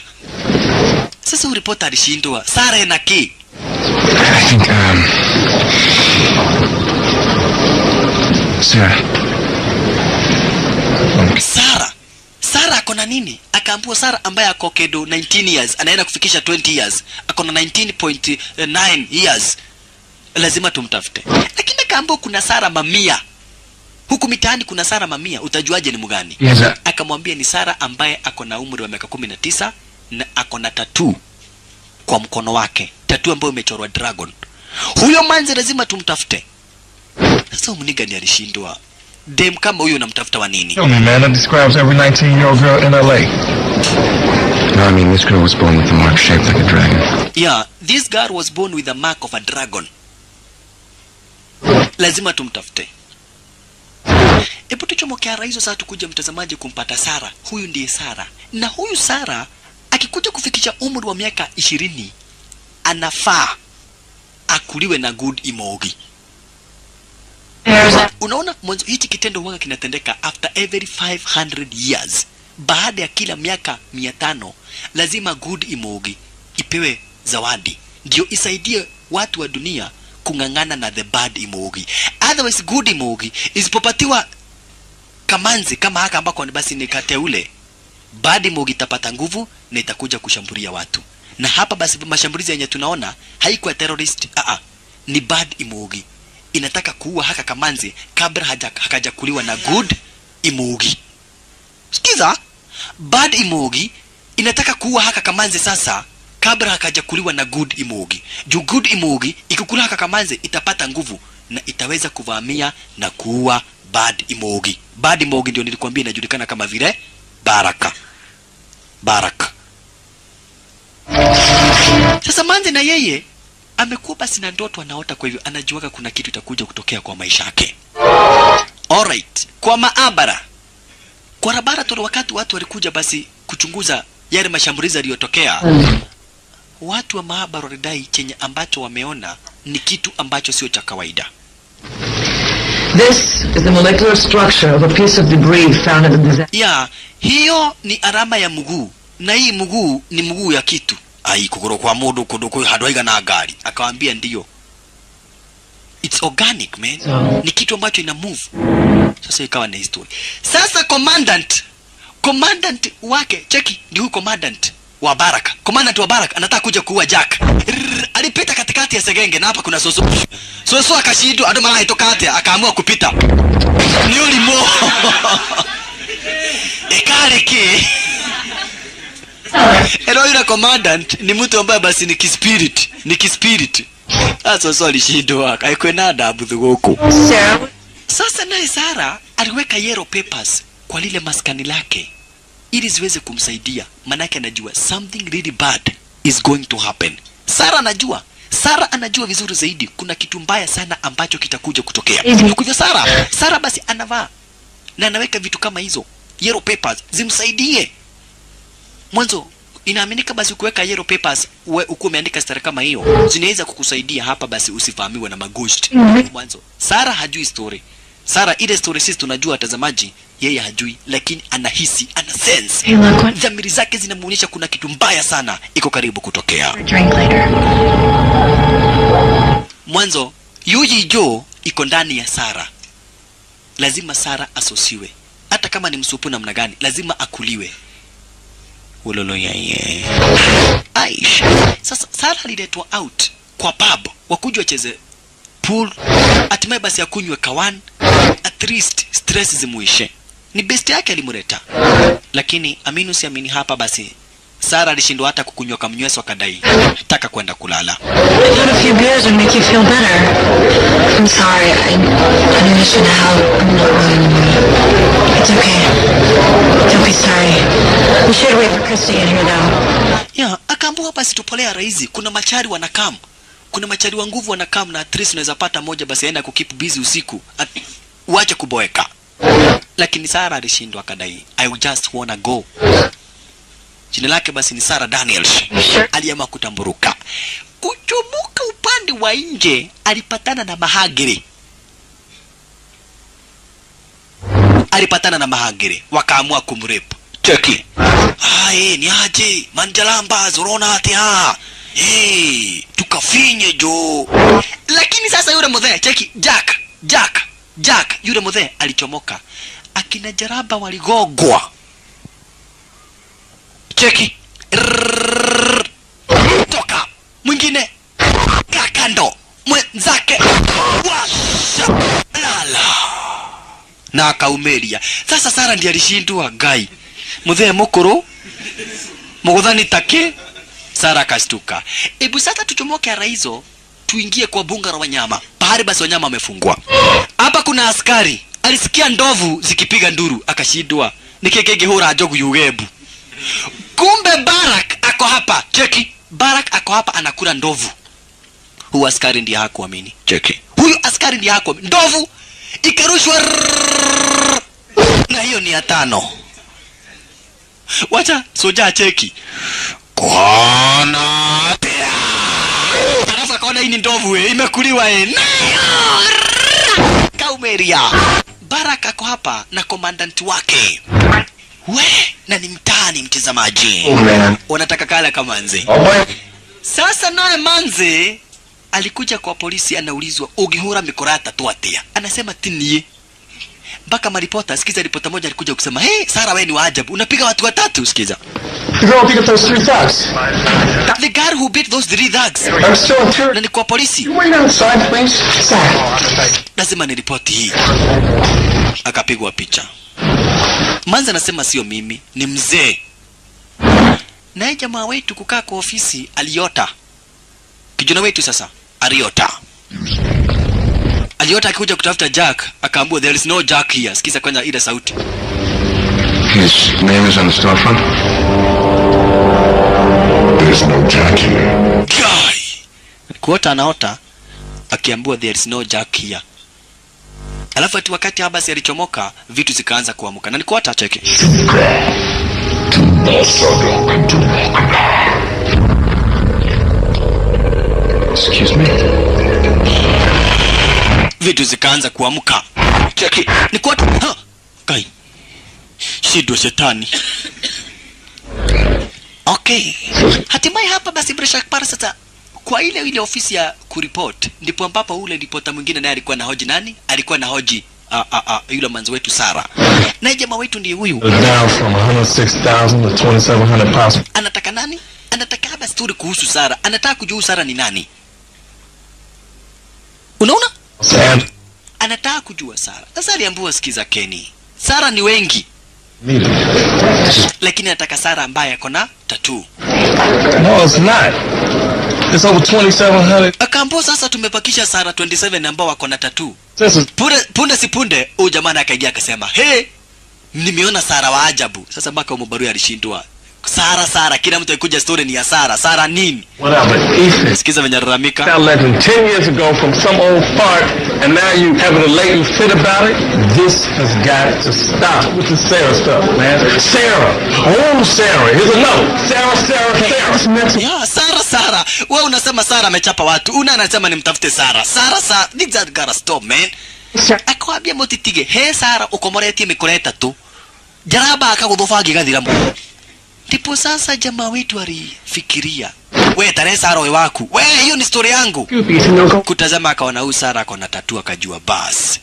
[SPEAKER 1] Sasa huyu ripota alishindwa. Sara ina ki
[SPEAKER 3] um...
[SPEAKER 1] Sara Sara ako na nini? Akaambiwa sara ambaye ako kedo 19 years anaenda kufikisha 20 years. Ako na 19.9 years lazima tumtafute. Lakini akaambiwa kuna sara mamia. Huku mitaani kuna sara mamia. Utajuaje ni mgani?
[SPEAKER 3] Yes,
[SPEAKER 1] akamwambia ni sara ambaye ako na umri wa miaka kumi na tisa na ako na tatu kwa mkono wake. Tatu ambayo imechorwa dragon. Huyo manzi lazima tumtafute. Sasa umniga ni alishindwa. Dem kama huyo unamtafuta wa nini?
[SPEAKER 4] Tell me, man, that describes every 19-year-old girl in L.A.
[SPEAKER 3] No, I mean, this girl was born with a mark shaped like a dragon.
[SPEAKER 1] yeah this girl was born with a mark of a dragon lazima tumtafute. Hebu tuchomokea hizo saa tukuja mtazamaji kumpata sara. Huyu ndiye sara. Na huyu sara akikuja kufikisha umri wa miaka ishirini anafaa akuliwe na good imogi. Unaona mwanzo hichi kitendo huwaga kinatendeka after every 500 years. Baada ya kila miaka mia tano lazima good imogi ipewe zawadi. Ndio isaidie watu wa dunia kung'ang'ana na the bad imogi otherwise good imogi isipopatiwa kamanzi kama haka ambako ni basi ni kateule bad imogi itapata nguvu na itakuja kushambulia watu. Na hapa basi mashambulizi yenye tunaona haikuwa terrorist uh ni bad imogi inataka kuua haka kamanzi kabla hakajakuliwa na good imogi sikiza bad imogi inataka kuua haka kamanzi sasa kabla hakajakuliwa na good imugi. Juu good imugi ikikula haka kamanzi itapata nguvu na itaweza kuvamia na kuua bad imugi. Bad imugi ndio nilikwambia inajulikana kama vile baraka. Baraka. Sasa manzi na yeye amekuwa basi na ndoto anaota kwa hivyo anajuaga kuna kitu itakuja kutokea kwa maisha yake. Alright kwa maabara. Kwa barabara tu wakati watu walikuja basi kuchunguza yale mashambulizi yaliyotokea watu wa maabara walidai chenye ambacho wameona ni kitu ambacho sio cha kawaida.
[SPEAKER 5] This is the molecular structure of a piece of debris found at the disaster.
[SPEAKER 1] ya hiyo ni alama ya mguu na hii mguu ni mguu ya kitu. Ai kuguru kwa mundu kundu kuyu handu na gari. akawambia ndio it's organic man. Ni kitu ambacho ina move. Sasa ikawa na history. Sasa commandant commandant wake cheki ni huyu commandant wa baraka. Commandant wa baraka anataka kuja kuua jack. Alipita katikati ya segenge na hapa kuna soso. Soso akashindwa adoma mara itokate akaamua kupita. Ni ulimo ekareke ero yule commandant ni mtu ambaye basi ni kispirit ni kispirit. Sasa so alishindwa kaikwena adabu
[SPEAKER 6] dhuko.
[SPEAKER 1] Sasa naye Sara aliweka yellow papers kwa lile maskani lake ili ziweze kumsaidia, manake anajua something really bad is going to happen. Sara anajua, Sara anajua vizuri zaidi. Kuna kitu mbaya sana ambacho kitakuja kutokea. Kuja Sara, Sara basi anavaa na anaweka vitu kama hizo. Yellow papers zimsaidie. Mwanzo inaaminika basi ukiweka yellow papers uwe ukuwa umeandika stara kama hiyo zinaweza kukusaidia hapa basi usifahamiwe na maghost. Mwanzo sara hajui story sara ile story sisi tunajua watazamaji yeye hajui lakini anahisi ana sense. Dhamiri zake zinamuonyesha kuna kitu mbaya sana iko karibu kutokea. Mwanzo yuji jo iko ndani ya sara. Lazima sara asosiwe. Hata kama ni msupu namna gani lazima akuliwe. Ulolo yaye Aisha. sasa sara aliletwa out kwa pub wakuja wacheze pool. Hatimaye basi akunywe kawan least stress zimuishe. Ni best yake alimleta lakini amini usiamini hapa basi. Sara alishindwa hata kukunywa kamnywesi wakadai. Taka kwenda kulala. Akaambua basi tupolea raizi kuna machari wanakam kuna machari wa nguvu wanakam na atris unaweza pata moja basi aenda kukeep busy usiku. At, uache kuboeka. Lakini sara alishindwa akadai i just wanna go. Jina lake basi ni sara daniels. Aliamua kutamburuka. Kuchomoka upande wa nje alipatana na mahagiri. Alipatana na mahagiri. Wakaamua kumrepu cheki aye ni aje? Manjalamba zorona ati ha hey, tukafinye jo. Lakini sasa yule mudhee cheki jack jack jack yule mzee alichomoka. Akina jaraba waligogwa cheki. Toka. Mwingine. Kakando. Mwenzake. Washalala. Na akaumeria sasa sara ndiye alishindwa ngai mzee mukuru. Muguthani taki. Sara akastuka ebu sasa tuchomoke ara hizo tuingie kwa bunga la wanyama. Pahali basi wanyama wamefungwa. Hapa kuna askari alisikia ndovu zikipiga nduru akashindwa nikikingihura njogu yugebu. Kumbe barak ako hapa. Cheki barak ako hapa anakula ndovu. Huyu askari ndiye hakuamini. Cheki. Huyu askari ndiye hakuamini. Ndovu ikarushwa rrrr. na hiyo ni ya tano. Wacha soja cheki. Kona akaona hii ni ndovu eh, imekuliwa eh. nayo! Kaumeria! Barak ako hapa na komandanti wake. We na ni mtaani mtazamaji.
[SPEAKER 4] Unataka
[SPEAKER 1] wanataka kala kama nze?
[SPEAKER 4] Oh
[SPEAKER 1] sasa naye manze alikuja kwa polisi anaulizwa ugihura mikorata tu atia? Anasema tinie mpaka maripota sikiza ripota moja alikuja kusema hey, sara wewe ni waajabu unapiga watu watatu sikiza.
[SPEAKER 4] The girl picked up those three thugs.
[SPEAKER 1] the guy who beat those three thugs.
[SPEAKER 4] I'm still in
[SPEAKER 1] na
[SPEAKER 4] tears.
[SPEAKER 1] ni kwa polisi.
[SPEAKER 4] Wait outside, please. Sir.
[SPEAKER 1] lazima ni ripoti hii. Akapigwa picha. Manza anasema sio mimi ni mzee. Naye jamaa wetu kukaa kwa ofisi aliota. Kijana wetu sasa aliota aliota akikuja kutafuta jack akaambua there is no jack here sikiza kwanza ile sauti
[SPEAKER 3] His name is on the storefront? is no Jack here.
[SPEAKER 1] guy kuota anaota akiambiwa there is no jack here alafu ati wakati abasi alichomoka vitu zikaanza kuamuka na nikuota cheke
[SPEAKER 3] Excuse me?
[SPEAKER 1] Vitu zikaanza kuamka. Cheki ni kwa ha kai. Shido shetani? Okay. Hatimaye hapa basi bila shaka para sasa kwa ile ile ofisi ya kuripot ndipo ambapo ule ripota mwingine naye alikuwa na hoji nani? Alikuwa na hoji a, a, a, yule manzi wetu Sara. Naye jamaa wetu ndiye huyu.
[SPEAKER 4] Down from 106,000 to 2,700 pounds.
[SPEAKER 1] anataka nani? Anataka habari story kuhusu Sara. Anataka kujua Sara ni nani. Unaona
[SPEAKER 4] Sam.
[SPEAKER 1] anataka kujua Sara. Sasa aliambiwa sikiza Kenny, Sara ni wengi,
[SPEAKER 4] Mimi.
[SPEAKER 1] lakini anataka Sara ambaye ako na tattoo.
[SPEAKER 4] No, it's not. It's over 2,700.
[SPEAKER 1] Akaambiwa sasa tumepakisha Sara 27 ambao wako na tattoo.
[SPEAKER 4] Sasa
[SPEAKER 1] Punde punde si punde, huyu jamaa akaingia akasema, "Hey, nimeona Sara wa ajabu." Sasa mpaka Mubaru alishindwa. Sara Sara, kila mtu alikuja story ni ya Sara. Sara nini? Sikiza venye analalamika.
[SPEAKER 4] That legend 10 years ago from some old fart, and now you having a latent fit about it? This has got to stop with the Sarah stuff, man. Sarah. Oh, Sarah. Here's a note. Sarah, Sarah, Sarah. It's mental.
[SPEAKER 1] Ya, Sara Sara. Wewe unasema Sara amechapa watu. Una anasema nimtafute Sara. Sara Sara. This that gotta stop, man. akwambia mutitige he sara ukomoretie mikoreta tu jaraba akaguthubangi gathira mu ndipo sasa jamaa wetu alifikiria we tarehe sara we waku we hiyo ni story yangu. Kutazama akaona huyu sara akona tatu akajua basi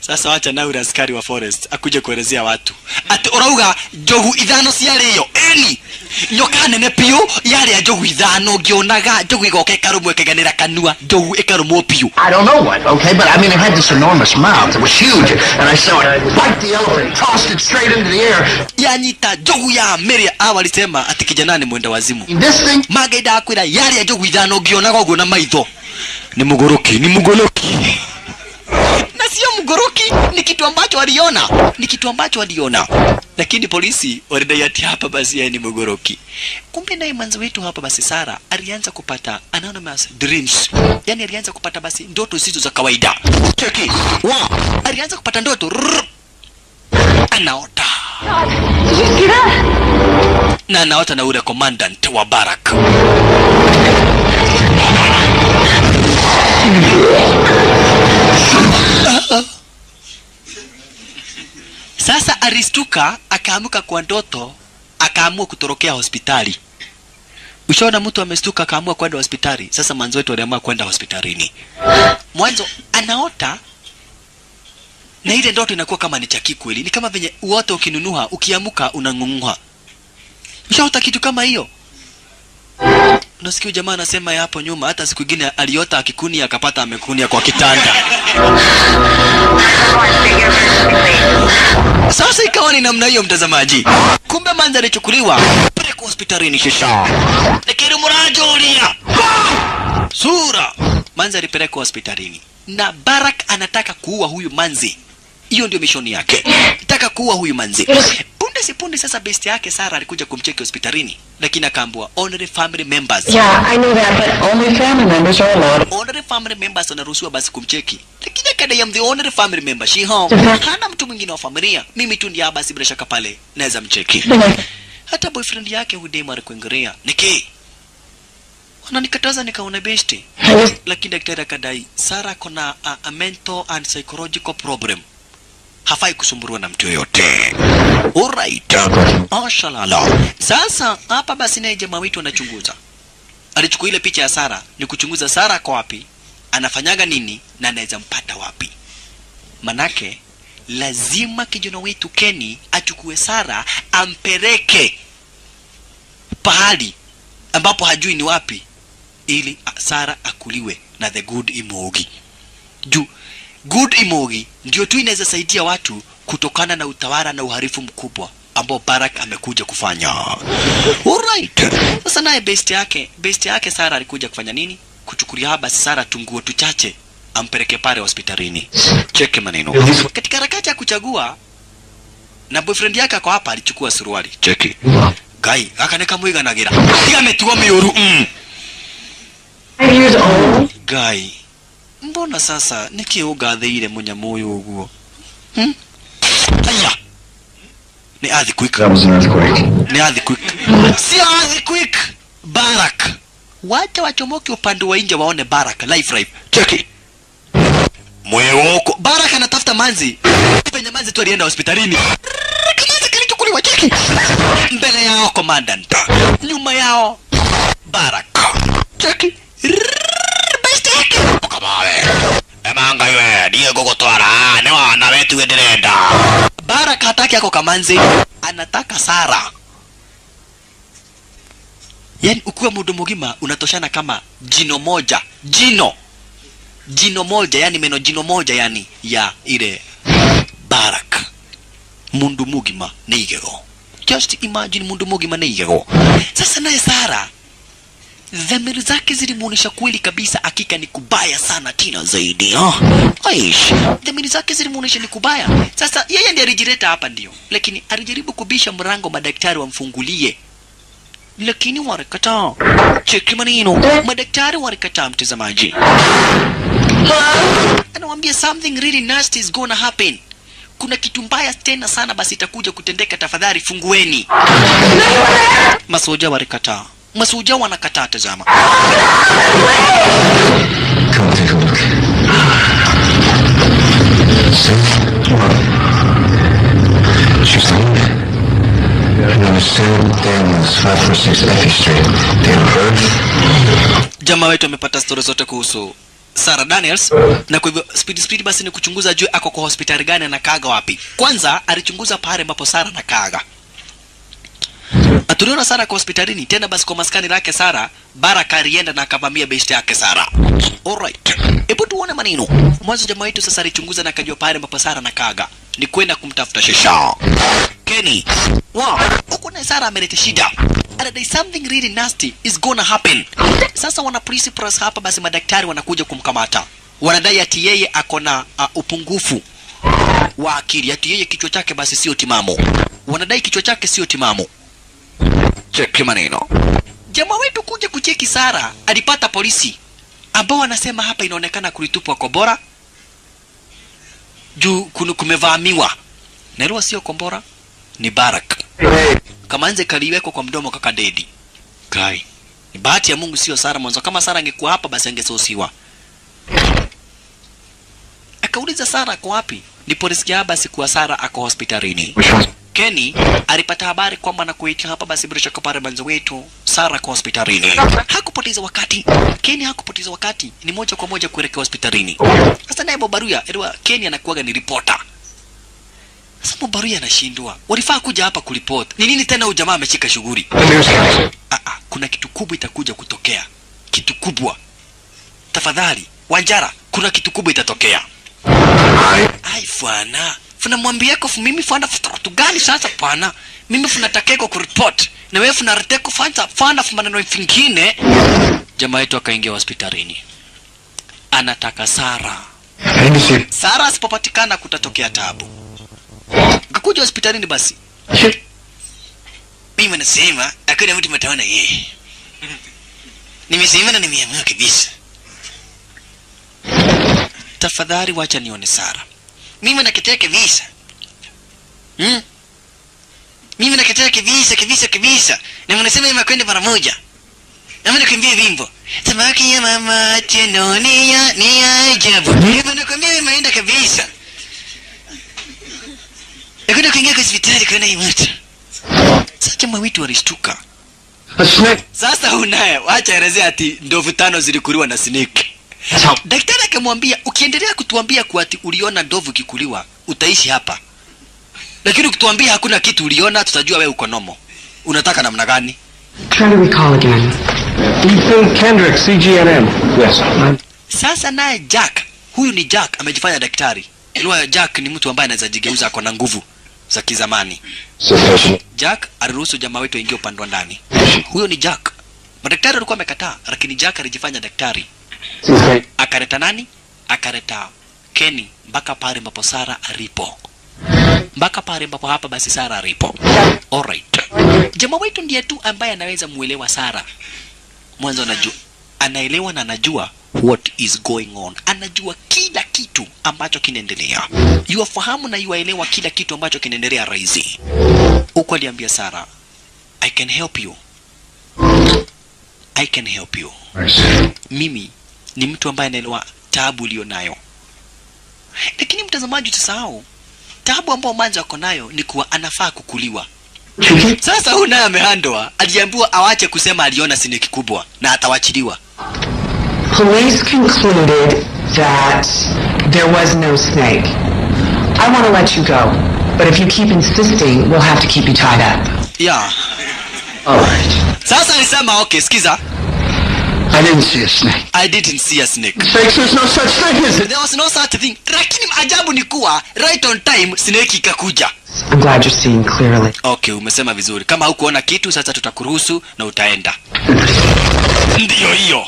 [SPEAKER 1] sasa wacha na ule askari wa forest akuje kuelezea watu. Ati urauga njogu ithano ciarĩyo eni! Nyoka nene piũ yarĩa njogu ithano ngĩonaga njogu igoka ĩkarũmwo ĩkaiganĩra kanua njogu ĩkarũmwo piũ.
[SPEAKER 7] I don't know what, okay, but I mean, it had this enormous mouth. It was huge, and I saw it bite the elephant, tossed it straight into the air.
[SPEAKER 1] yanyita njogu ya mĩrĩa awa alisema ati kijana ni mwenda wazimu.
[SPEAKER 7] And this thing,
[SPEAKER 1] magaida akwĩra yarĩa njogu ithano ngĩonaga ũguo na maitho. Ni mgoroki ni mgoroki na sio mguruki. ni kitu ambacho waliona, ni kitu ambacho waliona, lakini polisi walidai ati hapa basi yeye ni mguruki. kumbe naye mwanzo wetu hapa basi sara alianza kupata anonymous dreams. Yani alianza kupata basi ndoto zisizo za kawaida. Cheki wa. Alianza kupata ndoto. Rrr, anaota. Na anaota na ule commandant wa barak Sasa alistuka akaamka kwa ndoto, akaamua kutorokea hospitali. Ushaona mtu amestuka akaamua kwenda hospitali. Sasa mwanzo wetu aliamua kwenda hospitalini. Mwanzo anaota na ile ndoto inakuwa kama ni chaki kweli, ni kama venye uote ukinunua, ukiamuka unang'ung'ua. ushaota kitu kama hiyo nasikia jamaa anasema hapo nyuma hata siku ingine aliota akikunia akapata amekunia kwa kitanda. Sasa ikawa ni namna hiyo mtazamaji. Kumbe manzi alichukuliwa. Pelekwa hospitalini shisha nikirumurajulia sura. Manzi alipelekwa hospitalini. Na barak anataka kuua huyu manzi. Hiyo ndio mishoni yake. Nataka kuua huyu manzi punde si punde sasa best yake sara alikuja kumcheki hospitalini. Lakini akaambua only family members.
[SPEAKER 5] Yeah, I know that, but only family members are allowed.
[SPEAKER 1] only family members wanaruhusiwa basi kumcheki. Lakini akadai ya the only family member she home. Hana mtu mwingine wa familia. Mimi tu ndiye basi bila shaka pale naweza mcheki. Hata boyfriend yake hudema alikuingilia. Niki? Wananikataza nikaona besti lakini daktari akadai sara kona a, a mental and psychological problem hafai kusumbuliwa na mtu yoyote. Alright. Mashallah. sasa hapa basi naye jamaa wetu anachunguza. Alichukua ile picha ya sara. Ni kuchunguza sara kwa wapi? Anafanyaga nini na anaweza mpata wapi? Manake lazima kijana wetu keni achukue sara ampereke pahali ambapo hajui ni wapi ili sara akuliwe na the good imogi juu good imogi ndio tu inaweza saidia watu kutokana na utawala na uharifu mkubwa ambao barak amekuja kufanya. Alright sasa naye best yake best yake sara alikuja kufanya nini? Kuchukulia haba sara tunguo tuchache ampeleke pale hospitalini. Cheke maneno. Katika harakati ya kuchagua na boyfriend yake ako hapa alichukua suruali. Cheki gai akaneka mwiganagira tiga metuwa miuru mm. Gai mbona sasa niki ugathĩire mũnyamũ ũyũ ũguo? Hmm? aya! Nĩ quick.
[SPEAKER 3] That was an earthquake.
[SPEAKER 1] nĩ sio barak! Wacha wachomoke upande wa nje waone barak. Life life. Cheki mweuko barak anatafuta manzi. Penye manzi tu alienda hospitalini. Kilichukuliwa cheki mbele yao commandant. Nyuma yao. Barak. Cheki yake ukamawe emanga iwe ndiye gugutwara nĩ wana wetu ndĩrenda. Baraka hataki anataka sara yani ukiwa mundu mugima unatoshana kama jino moja. Jino! Jino moja yani meno jino moja yani ya ile barak. Mundu mugima nĩ igego. Just imagine mundu mugima nä igego. Sasa naye sara dhamiri zake zilimuonyesha kweli kabisa hakika ni kubaya sana tena zaidi oh. Aish, zake zilimuonesha ni kubaya. Sasa yeye ndiye alijileta hapa ndio. Lakini alijaribu kubisha mrango madaktari wamfungulie. Lakini walikataa cheki maneno. Madaktari walikataa mtazamaji. Anawambia something really nasty is gonna happen. Kuna kitu mbaya tena sana basi itakuja kutendeka tafadhali fungueni. Masoja walikataa masoja wanakataa tazama
[SPEAKER 3] Come take a look. See? What? She's alive. You understand? Daniels, 546 Effie Street. Date of birth?
[SPEAKER 1] jamaa wetu amepata stori zote kuhusu Sara Daniels na kwa hivyo speed speed basi ni kuchunguza juu ako kwa hospitali gani anakaaga wapi. Kwanza alichunguza pale ambapo sara Sarah anakaaga. Atuliona Sara kwa hospitalini tena basi kwa maskani lake Sara, Baraka alienda na akavamia besti yake Sara. Alright. Hebu tuone maneno. Mwanzo jamaa wetu sasa alichunguza na akajua pale ambapo Sara anakaaga. Ni kwenda kumtafuta Shisha. Kenny. Wow. Huko na Sara ameleta shida. Anadai something really nasty is gonna happen. Sasa wana police press hapa basi madaktari wanakuja kumkamata. Wanadai ati yeye ako na uh, upungufu wa akili, ati yeye kichwa chake basi sio timamu. Wanadai kichwa chake sio timamu. Cheki maneno. Jamaa wetu kuja kucheki Sara alipata polisi ambao wanasema hapa inaonekana kulitupwa kombora juu kumevamiwa. Naelewa sio kombora, ni barak. Kamanze kaliwekwa kwa mdomo kaka dedi. Kai. Ni bahati ya Mungu sio Sara mwanzo. Kama Sara angekuwa hapa basi angesosiwa. Akauliza Sara ako wapi? Ndipo nisikia basi kuwa Sara ako hospitalini. Kenny alipata habari kwamba nakuita hapa basi bila shaka pale mwanzo wetu Sara kwa hospitalini. Hakupoteza wakati. Kenny hakupoteza wakati, ni moja kwa moja kuelekea hospitalini. Sasa naye Bobaruya, elewa Kenny anakuwaga ni reporter. Sasa Bobaruya anashindwa. Walifaa kuja hapa kuripoti. Ni nini tena huyu jamaa ameshika shughuli? Ah, ah, kuna kitu kubwa itakuja kutokea. Kitu kubwa. Tafadhali, Wanjara, kuna kitu kubwa itatokea.
[SPEAKER 3] Ai,
[SPEAKER 1] Ai fwana, funa ko fu mimi fana futaratu gani sasa pana Mimi funatakeko ku kuripot. Na wewe funa fanda fanta fana fu fingine vingine. Jamaa yetu akaingia hospitalini. Anataka Sara. Sara asipopatikana kutatokea tabu. akakuja hospitalini basi. Mimi nasema akuna mtu mtaona yeye. Nimesema na nimeamua kabisa. Tafadhali wacha nione Sara. Mimi naketea kabisa. Hmm? Mimi naketea kabisa kabisa kabisa. Na mnasema makwende mara moja. ama mimi nakwambia vimbo. Samaki ya mama chenoni ya ni ajabu. hivyo nakwambia imeenda kabisa. Nakwenda kuingia kwa hospitali kuona hii mtu. Sasa mawitu walishtuka. Sasa unaye wacha elezea ati ndovu tano zilikuliwa na snake. Daktari akamwambia ukiendelea kutuambia kuwa ati uliona ndovu kikuliwa utaishi hapa, lakini ukituambia hakuna kitu uliona, tutajua wewe uko nomo. Unataka namna gani?
[SPEAKER 5] Try to recall again.
[SPEAKER 4] Ethan Kendrick, CGNM. Yes.
[SPEAKER 1] Sasa naye Jack, huyu ni Jack amejifanya daktari. Ilikuwa Jack ni mtu ambaye anaweza jigeuza, ako na nguvu za kizamani. Jack aliruhusu jamaa wetu aingie upande wa ndani. Huyo ni Jack. Madaktari walikuwa wamekataa, lakini Jack alijifanya daktari. Akareta nani? Akareta Keni mpaka pale ambapo Sara alipo, mpaka pale ambapo hapa basi Sara alipo. Alright, jamaa wetu ndiye tu ambaye anaweza muelewa Sara. Mwanzo anajua, anaelewa na anajua what is going on, anajua kila kitu ambacho kinaendelea, yuafahamu na yuaelewa kila kitu ambacho kinaendelea raisi. Huko aliambia Sara, I can help you, I can help you mimi ni mtu ambaye anaelewa taabu ulionayo lakini mtazamaji, utasahau taabu ambayo manja ako nayo ni kuwa anafaa kukuliwa. Sasa huyu naye amehandwa, aliambiwa awache kusema aliona siniki kubwa na atawachiliwa.
[SPEAKER 5] Police concluded that there was no snake. I want to let you go, but if you keep insisting, we'll have to keep you tied up.
[SPEAKER 1] Yeah.
[SPEAKER 3] All right.
[SPEAKER 1] Sasa alisema okay, sikiza,
[SPEAKER 3] I didn't see a snake.
[SPEAKER 1] I didn't see a snake.
[SPEAKER 3] Snakes, there's no such thing is it.
[SPEAKER 1] There was no such thing. Lakini ajabu ni kuwa right on time snake ikakuja.
[SPEAKER 5] I'm glad you're seeing clearly.
[SPEAKER 1] Okay, umesema vizuri. Kama hukuona kitu, sasa tutakuruhusu na utaenda. Ndiyo hiyo.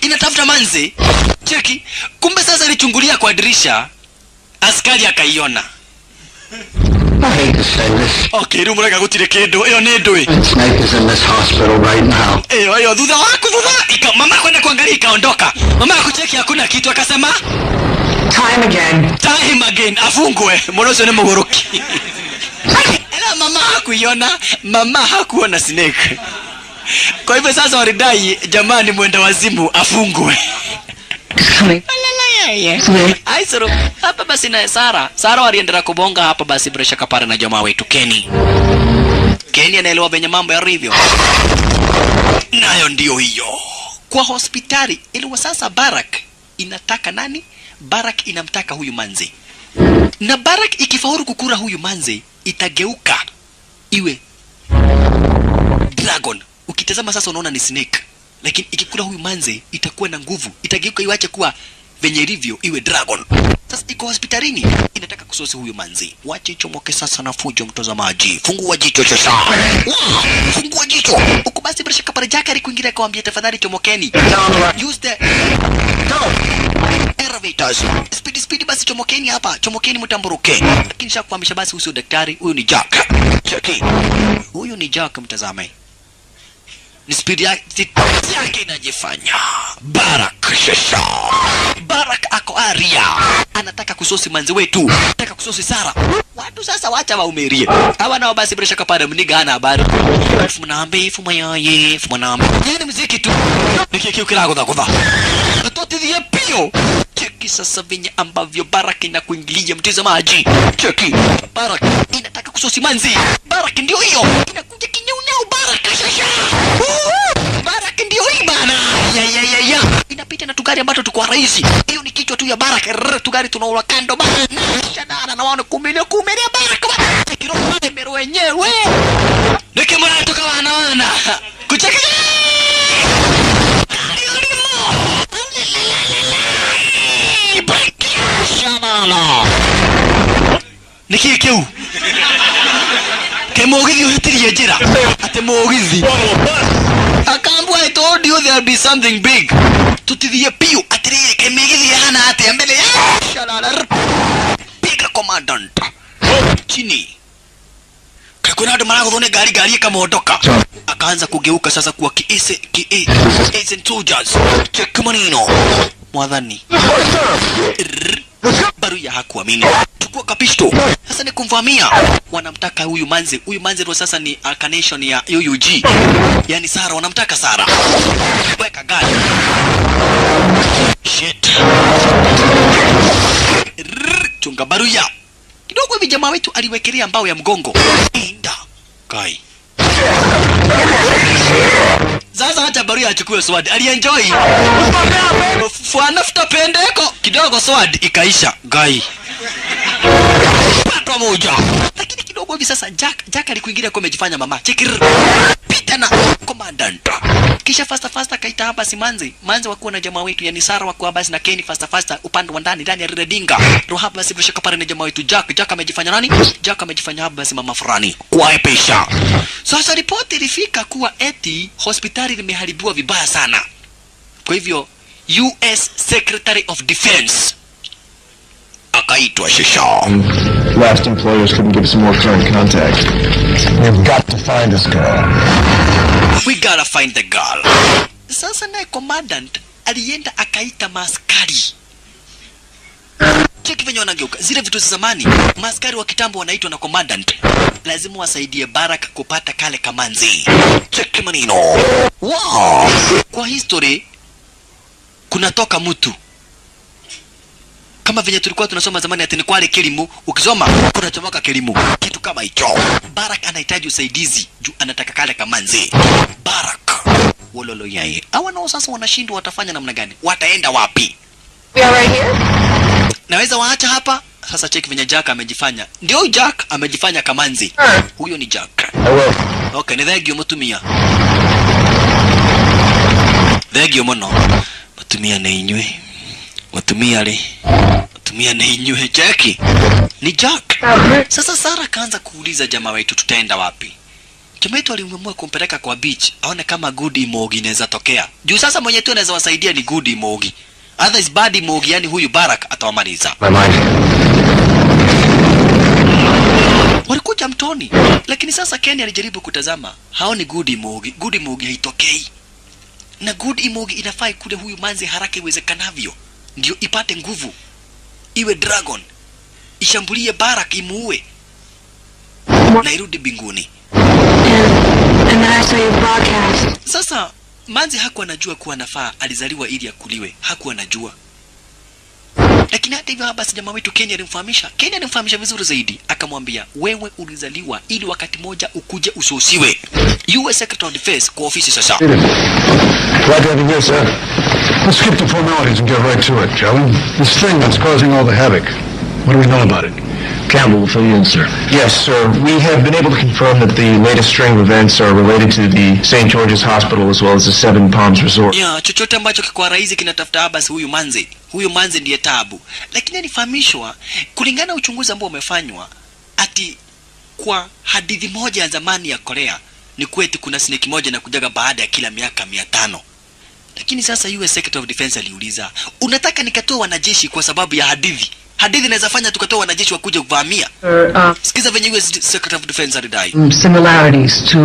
[SPEAKER 1] Inatafuta manzi. Cheki. Kumbe sasa ilichungulia kwa dirisha. Askari akaiona. Kĩndũ. Ĩyo nĩ ndũĩ
[SPEAKER 3] That snake is in this hospital right now.
[SPEAKER 1] ĩyo ĩyo thutha waku thutha ika, mama kwenda kuangalia ikaondoka. Mama akucheki hakuna kitu akasema
[SPEAKER 5] Time again.
[SPEAKER 1] time again. Afungwe. Mũno ũcio nĩ mũgũrũki. Ela mama hakuiona mama hakuona snake. Kwa hivyo sasa waridai jamani mwenda wazimu afungwe hapa basi naye sara. Sara waliendelea kubonga hapa basi bila shaka pale na jamaa wetu keni keni anaelewa venye mambo yalivyo nayo ndiyo hiyo. Kwa hospitali iliwa sasa barak inataka nani? Barak inamtaka huyu manzi. Na barak ikifaulu kukura huyu manzi itageuka iwe dragon. Ukitazama sasa unaona ni snake lakini ikikula huyu manze itakuwa na nguvu. Itageuka iwache kuwa venye ilivyo iwe dragon. Sasa iko hospitalini. Inataka kusosi huyu manzi wache ichomoke sasa na fujo mtazamaji. Fungua jicho sasa. Fungua jicho. Huku basi bila shaka Parajaka jaka alikuingilia akawambia tafadhali chomokeni. Use the elevators. Speed speed basi chomokeni hapa. Chomokeni mtamburuke. Lakini shakufahamisha basi huyu sio daktari huyu ni jack. Huyu ni jack mtazame ni spidi yake inajifanya. Barak Shesha. barak ako aria. Anataka kusosi manzi wetu. Anataka kusosi sara. Watu sasa wacha waumirie. Hawa nao basi bila shaka pale mniga hana habari. Fumnambe fumayaye fumanambe yani mziki tu. Nikiki kudha kudha natotithie pio cheki sasa venye ambavyo barak inakuingilia mtazamaji. Cheki. Barak inataka kusosi manzi. Barak ndio hiyo. Inakuja kinyaunyau barak. Barak ndio hii bana. Ya ya ya ya. Inapita na tugari ambato tuko rahisi. Hiyo ni kichwa tu ya Barak, tugari tunaula kando bana. Shadana na waone kumile kumile Barak bana. Tekiro mero wenyewe. Nikimwana tukawana wana wana Shabana niki kiu kemogithi uhitirie njira ati mugithi akambwa I told you there'll be something big. Tutithie piu atiriri kemigithi hana atia mbele ya Shalala. piga commandant. Chini. Kuna andå maragothwo nä ngari ngari ikamondoka akaanza kugeuka sasa kuwa kiise ki Asian soldiers. Check manino mwathani Baru ya hakuamini. Chukua kapisto sasa ni kumvamia. Wanamtaka huyu manzi huyu manzi ndo sasa ni incarnation ya UUG yani Sara wanamtaka Sara weka gari. Shit. Rrrr. chunga baruya kidogo hivi jamaa wetu aliwekelea mbao ya mgongo. Inda kai sasa hata baruya achukue sword alienjoy fanafuta pendeko kidogo sword ikaisha gai patwa moja lakini kidogo hivi sasa jack jack alikuingilia kwa amejifanya mama. Chikir. pita na commandant. Kisha fasta fasta kaita hapa si manzi. Manzi wakuwa na jamaa wetu yani sara wakuwa basi na keni fasta fasta upande wa ndani ndani ya lile dinga roho hapa basi bila pale na jamaa wetu jack. Jack amejifanya nani? Jack amejifanya hapa basi mama fulani. Kuwaepesha sasa ripoti ilifika kuwa eti hospitali limeharibiwa vibaya sana. Kwa hivyo US Secretary of Defense akaitwa shisho.
[SPEAKER 3] Last employers couldn't give some more current contact. We've got to find this girl.
[SPEAKER 1] we gotta find the girl sasa naye commandant alienda akaita maskari. cheki venye wanageuka zile vitu za zamani Maskari wa kitambo wanaitwa na commandant lazima wasaidie barak kupata kale kamanzi cheki manino wow. kwa history kunatoka mtu kama venye tulikuwa tunasoma zamani ati ni kwale kilimu ukisoma kunachomoka kilimu. Kitu kama hicho. Barak anahitaji usaidizi. Juu anataka kale kamanzi barak. Wololo yaye hawa nao sasa wanashindwa watafanya namna gani? Wataenda wapi?
[SPEAKER 6] We are right here?
[SPEAKER 1] naweza waacha hapa? Sasa cheki venye jack amejifanya. Ndio jack amejifanya kamanzi huyo ni jack. Okay ni thegio mutumia thegio muno mutumia na inyuä mutumia ali watumia ni inyuä cheki. Ni jack. Sasa sara kaanza kuuliza jamaa wetu tutaenda wapi? Jamaa wetu alimwamua kumpeleka kwa beach aone kama good imogi inaweza tokea. Juu sasa mwenye tu anaweza wasaidia ni good imogi. Is bad imogi yani huyu barak atawamaliza. Walikuja mtoni lakini sasa ken alijaribu kutazama. Haoni good imogi. Good imogi haitokei. Na good imogi inafaa ikule huyu manzi haraka iwezekanavyo ndio ipate nguvu. Iwe dragon. Ishambulie barak imuue. Na irudi
[SPEAKER 6] binguni
[SPEAKER 1] sasa manzi hakuwa anajua kuwa nafaa alizaliwa ili akuliwe. Hakuwa anajua lakini hata hivyo basi jamaa wetu kenya alimfahamisha kenya alimfahamisha vizuri zaidi akamwambia wewe ulizaliwa ili wakati moja ukuje usiosiwe. US Secretary of Defense kwa ofisi sasa
[SPEAKER 3] Glad to have you here, sir. Let's skip the formalities and get right to it, shall we? This thing that's causing all the havoc. What do we know about it? Campbell will fill you in, sir. Yes, sir. We have been able to confirm that the latest string of events are related to the St. George's Hospital as well as the Seven Palms Resort.
[SPEAKER 1] Yeah, chochote ambacho kikuwa rahisi kinatafuta basi huyu manzi huyu manzi ndiye tabu. Lakini alifahamishwa kulingana na uchunguzi ambao umefanywa ati kwa hadithi moja ya zamani ya korea ni kweti kuna snake moja na kujaga baada ya kila miaka mia tano. Lakini sasa US Secretary of Defense aliuliza unataka nikatoa wanajeshi kwa sababu ya hadithi? Hadithi inaweza fanya tukatoa wanajeshi wakuja kuvamia? Uh, sikiza venye US Secretary of Defense alidai.
[SPEAKER 5] similarities to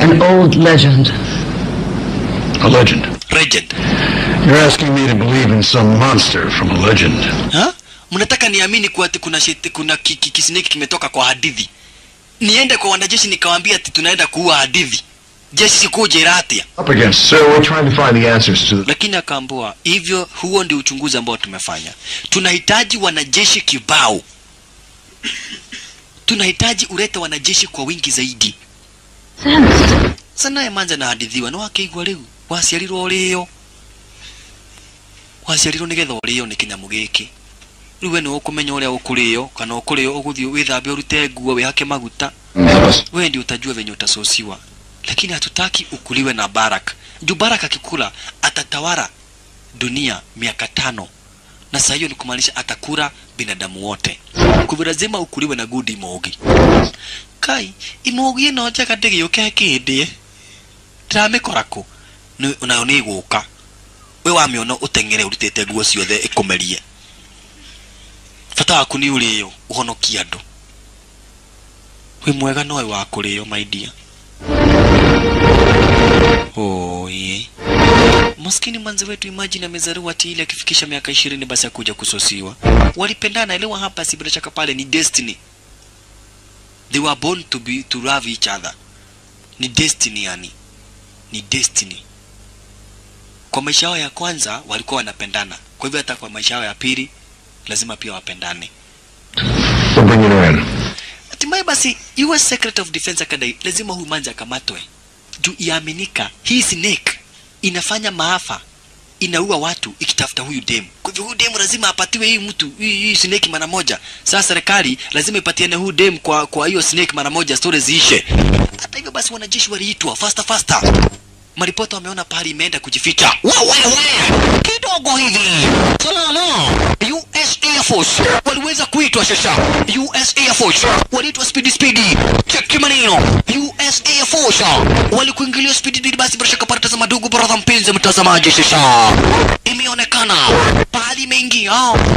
[SPEAKER 5] an old legend.
[SPEAKER 3] A legend.
[SPEAKER 1] Legend
[SPEAKER 3] You're asking me to believe in some monster from a legend.
[SPEAKER 1] ha? mnataka niamini kuwa ati kuna shit, kuna ki- ki- kimetoka kwa hadithi niende kwa wanajeshi nikawaambia ati tunaenda kuua hadithi jeshi sikuje ratia.
[SPEAKER 3] Up against, sir. We're trying to find the answers to the...
[SPEAKER 1] lakini akaambua hivyo huo ndio uchunguzi ambao tumefanya tunahitaji wanajeshi kibao tunahitaji ulete wanajeshi kwa wingi zaidi
[SPEAKER 6] Sana.
[SPEAKER 1] Sana manza na hadithiwa na wakeigwa riu waciarirwo rĩo waciarirwo nĩgetha ũrĩo nĩ kĩnyamũ gĩkĩ. Rĩu we nĩ ũkũmenya ũrĩa ũkũrĩo kana ũkũrĩo ũgũthiĩ wĩthambe ũrute nguo wĩhake maguta. Wewe ndio utajua venye utasosiwa lakini hatutaki ukuliwe na barak. Juu barak akikula atatawara dunia miaka tano. Na saa hiyo ni kumaanisha atakura binadamu wote. Hivyo lazima ukuliwe na gudi imogi kai imogi ĩno njega ndĩgĩũke kĩndĩ ndĩramĩkora kũ Nayo nĩ ĩgũka we wamĩona ũteng'ere ũrutĩte nguo ciothe ĩkũmerie. Bata waku nĩ å ũhonokie andå wä mwega noä wa kũrĩo my dear. Oye. Maskini manzi wetu imagine amezaliwa ati ile akifikisha miaka ishirini basi akuja kusosiwa. Walipendana elewa hapa si bila shaka pale ni destiny. They were born to be to love each other. Ni destiny yani. Ni destiny kwa maisha yao ya kwanza walikuwa wanapendana. Kwa hivyo hata kwa maisha yao ya pili lazima pia wapendane. Hatimaye basi US Secret of Defense akadai lazima huyu manzi akamatwe. Juu iaminika hii snake inafanya maafa inaua watu ikitafuta huyu demu. Kwa hivyo huyu demu lazima apatiwe hii mtu hii, hii snake mara moja. Sasa serikali lazima ipatiane huyu demu kwa kwa hiyo snake mara moja stori ziishe. Hata hivyo basi wanajeshi waliitwa faster faster maripota wameona pahali imeenda kujificha. Kidogo hivi. US Air Force. Waliweza kuitwa shasha US Air Force. Waliitwa speedy speedy cheki maneno US Air Force. Walikuingilia speedy speedy basi bila shaka tazama ndugu brother mpenzi mtazamaji shasha imeonekana. Pahali imeingia.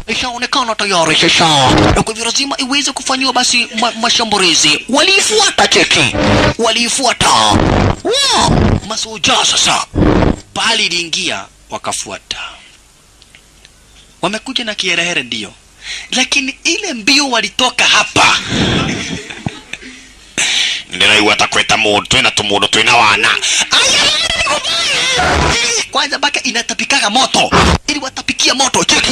[SPEAKER 1] Ishaonekana tayari shasha na kwa hivyo lazima iweze kufanyiwa basi ma mashambulizi. Waliifuata cheki. Waliifuata. Wow. Masoja sasa. Bali iliingia wakafuata. Wamekuja na kiherehere ndio. Lakini ile mbio walitoka hapa. Ndiraigua ta kweta mundu twina tumundu twina wana. Kwanza baka inatapikaga moto. Ili watapikia moto cheki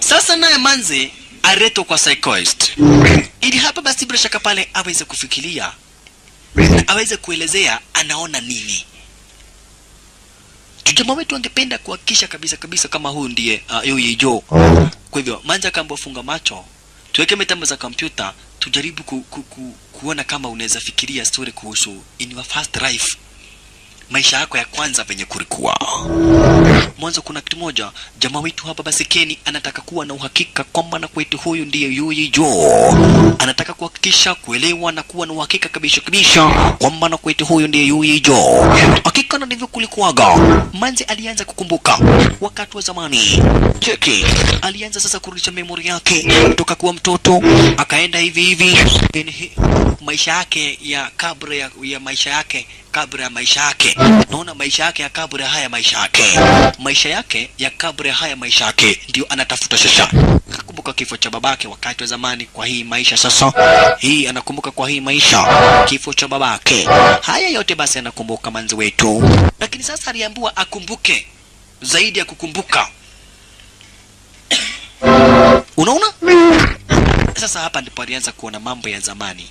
[SPEAKER 1] sasa naye manzi aretwa kwa psychoist. Ili hapa basi bila shaka pale aweze kufikiria na aweze kuelezea anaona nini. Tujama wetu angependa kuhakikisha kabisa kabisa kama huyu ndiye uh, yuyi jo kwa hivyo manzi akaambia funga macho. Tuweke mitambo za kompyuta tujaribu ku, ku, ku, kuona kama unaweza fikiria story kuhusu in your first life maisha yako ya kwanza venye kulikuwa. Mwanzo kuna kitu moja jamaa wetu hapa basi keni anataka kuwa na uhakika kwamba na kwetu huyu ndiye yuyi jo. Anataka kuhakikisha kuelewa na kuwa na uhakika kabisa kabisa kwamba na kwetu huyu ndiye yuyi jo. Hakika na ndivyo kulikuwaga. Manzi alianza kukumbuka wakati wa zamani. Cheki alianza sasa kurudisha memori yake kutoka kuwa mtoto akaenda hivi hivi maisha yake ya kabla ya, ya maisha yake kabla ya maisha yake. Naona maisha yake ya kabla haya maisha yake. Maisha yake ya kabla haya maisha yake ndio anatafuta sasa. Akakumbuka kifo cha babake wakati wa zamani kwa hii maisha sasa. Hii anakumbuka kwa hii maisha kifo cha babake. Haya yote basi anakumbuka manzi wetu. Lakini sasa aliambiwa akumbuke zaidi ya kukumbuka. Unaona? Sasa hapa ndipo alianza kuona mambo ya zamani